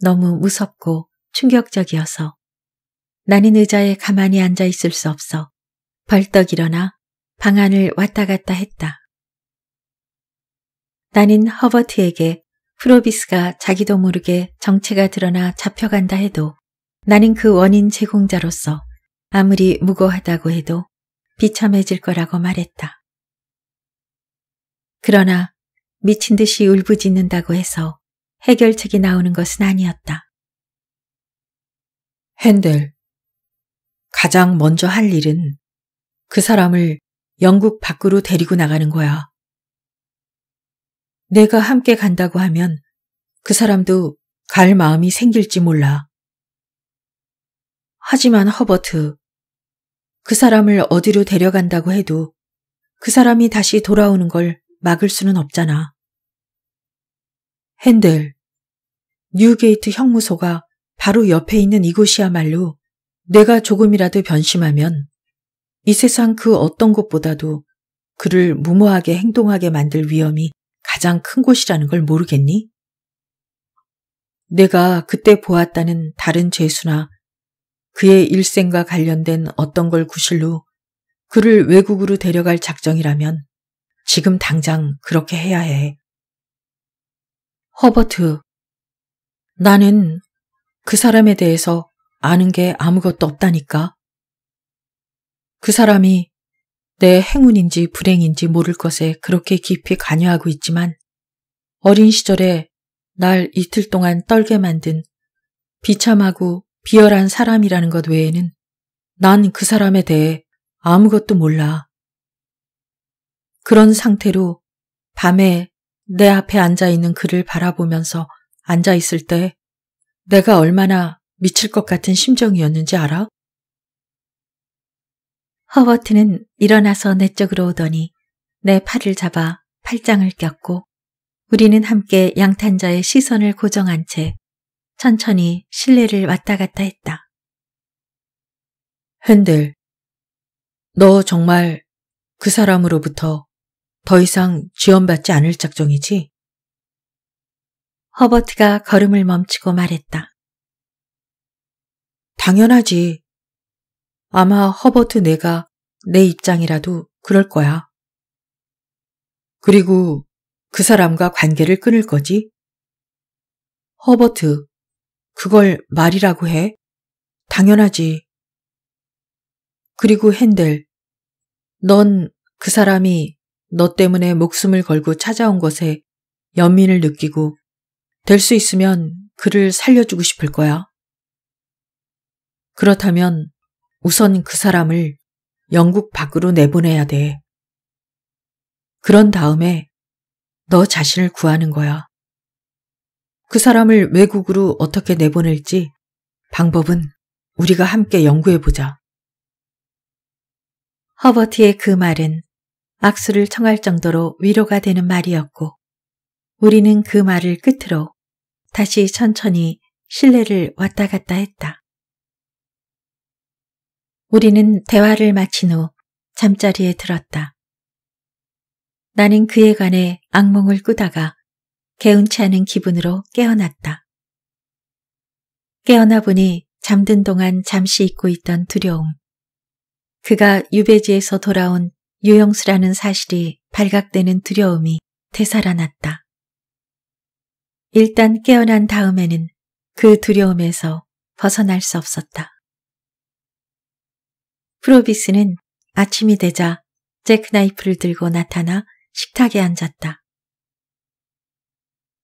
너무 무섭고 충격적이어서 나는 의자에 가만히 앉아 있을 수 없어 벌떡 일어나 방 안을 왔다 갔다 했다. 나는 허버트에게 프로비스가 자기도 모르게 정체가 드러나 잡혀간다 해도 나는 그 원인 제공자로서 아무리 무고하다고 해도 비참해질 거라고 말했다. 그러나 미친 듯이 울부짖는다고 해서 해결책이 나오는 것은 아니었다. 핸델, 가장 먼저 할 일은 그 사람을 영국 밖으로 데리고 나가는 거야. 내가 함께 간다고 하면 그 사람도 갈 마음이 생길지 몰라. 하지만 허버트, 그 사람을 어디로 데려간다고 해도 그 사람이 다시 돌아오는 걸 막을 수는 없잖아. 핸델, 뉴게이트 형무소가 바로 옆에 있는 이곳이야말로 내가 조금이라도 변심하면 이 세상 그 어떤 곳보다도 그를 무모하게 행동하게 만들 위험이 가장 큰 곳이라는 걸 모르겠니? 내가 그때 보았다는 다른 죄수나 그의 일생과 관련된 어떤 걸 구실로 그를 외국으로 데려갈 작정이라면 지금 당장 그렇게 해야 해. 허버트, 나는 그 사람에 대해서 아는 게 아무것도 없다니까. 그 사람이 내 행운인지 불행인지 모를 것에 그렇게 깊이 관여하고 있지만 어린 시절에 날 이틀 동안 떨게 만든 비참하고 비열한 사람이라는 것 외에는 난 그 사람에 대해 아무것도 몰라. 그런 상태로 밤에 내 앞에 앉아 있는 그를 바라보면서 앉아 있을 때 내가 얼마나 미칠 것 같은 심정이었는지 알아? 허버트는 일어나서 내 쪽으로 오더니 내 팔을 잡아 팔짱을 꼈고 우리는 함께 양탄자의 시선을 고정한 채 천천히 실내를 왔다 갔다 했다. 핸델, 너 정말 그 사람으로부터 더 이상 지원받지 않을 작정이지? 허버트가 걸음을 멈추고 말했다. 당연하지. 아마 허버트 내가 내 입장이라도 그럴 거야. 그리고 그 사람과 관계를 끊을 거지? 허버트, 그걸 말이라고 해? 당연하지. 그리고 핸델, 넌 그 사람이 너 때문에 목숨을 걸고 찾아온 것에 연민을 느끼고 될 수 있으면 그를 살려주고 싶을 거야. 그렇다면 우선 그 사람을 영국 밖으로 내보내야 돼. 그런 다음에 너 자신을 구하는 거야. 그 사람을 외국으로 어떻게 내보낼지 방법은 우리가 함께 연구해보자. 허버트의 그 말은 악수를 청할 정도로 위로가 되는 말이었고, 우리는 그 말을 끝으로 다시 천천히 실내를 왔다 갔다 했다. 우리는 대화를 마친 후 잠자리에 들었다. 나는 그에 관해 악몽을 꾸다가 개운치 않은 기분으로 깨어났다. 깨어나 보니 잠든 동안 잠시 잊고 있던 두려움. 그가 유배지에서 돌아온 유영수라는 사실이 발각되는 두려움이 되살아났다. 일단 깨어난 다음에는 그 두려움에서 벗어날 수 없었다. 프로비스는 아침이 되자 잭나이프를 들고 나타나 식탁에 앉았다.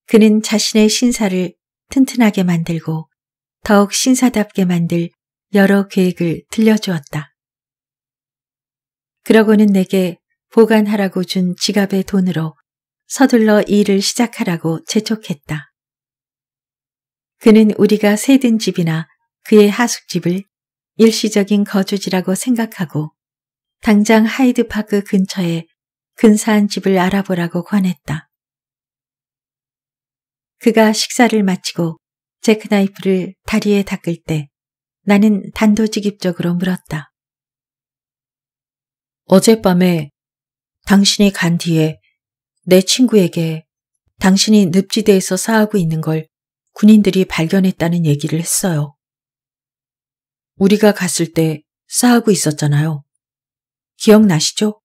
그는 자신의 신사를 튼튼하게 만들고 더욱 신사답게 만들 여러 계획을 들려주었다. 그러고는 내게 보관하라고 준 지갑의 돈으로 서둘러 일을 시작하라고 재촉했다. 그는 우리가 세든 집이나 그의 하숙집을 일시적인 거주지라고 생각하고 당장 하이드파크 근처에 근사한 집을 알아보라고 권했다. 그가 식사를 마치고 제크나이프를 다리에 닦을 때 나는 단도직입적으로 물었다. 어젯밤에 당신이 간 뒤에 내 친구에게 당신이 늪지대에서 싸우고 있는 걸 군인들이 발견했다는 얘기를 했어요. 우리가 갔을 때 싸우고 있었잖아요. 기억나시죠?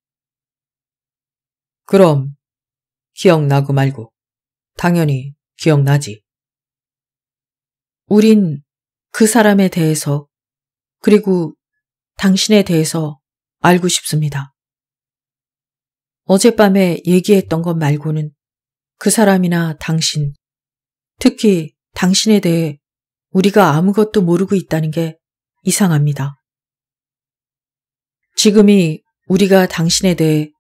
그럼 기억나고 말고 당연히 기억나지. 우린 그 사람에 대해서 그리고 당신에 대해서 알고 싶습니다. 어젯밤에 얘기했던 것 말고는 그 사람이나 당신, 특히 당신에 대해 우리가 아무것도 모르고 있다는 게 이상합니다. 지금이 우리가 당신에 대해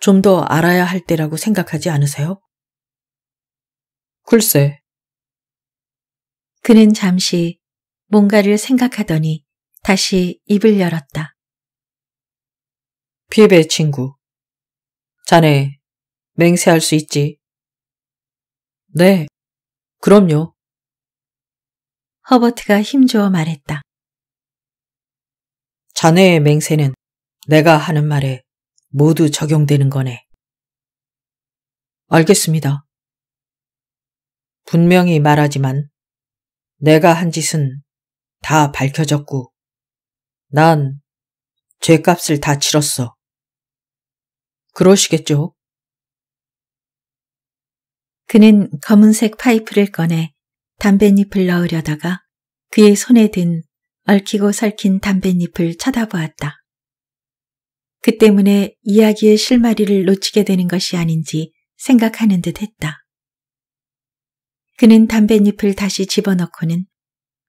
좀 더 알아야 할 때라고 생각하지 않으세요? 글쎄. 그는 잠시 뭔가를 생각하더니 다시 입을 열었다. 피베 친구. 자네 맹세할 수 있지? 네, 그럼요. 허버트가 힘주어 말했다. 자네의 맹세는 내가 하는 말에 모두 적용되는 거네. 알겠습니다. 분명히 말하지만 내가 한 짓은 다 밝혀졌고 난 죄값을 다 치렀어. 그러시겠죠? 그는 검은색 파이프를 꺼내 담뱃잎을 넣으려다가 그의 손에 든 얽히고 설킨 담뱃잎을 쳐다보았다. 그 때문에 이야기의 실마리를 놓치게 되는 것이 아닌지 생각하는 듯 했다. 그는 담뱃잎을 다시 집어넣고는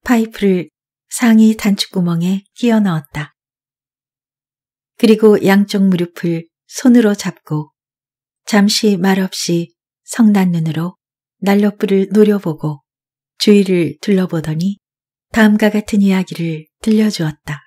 파이프를 상의 단축구멍에 끼워 넣었다. 그리고 양쪽 무릎을 손으로 잡고 잠시 말없이 성난 눈으로 난로불을 노려보고 주위를 둘러보더니 다음과 같은 이야기를 들려주었다.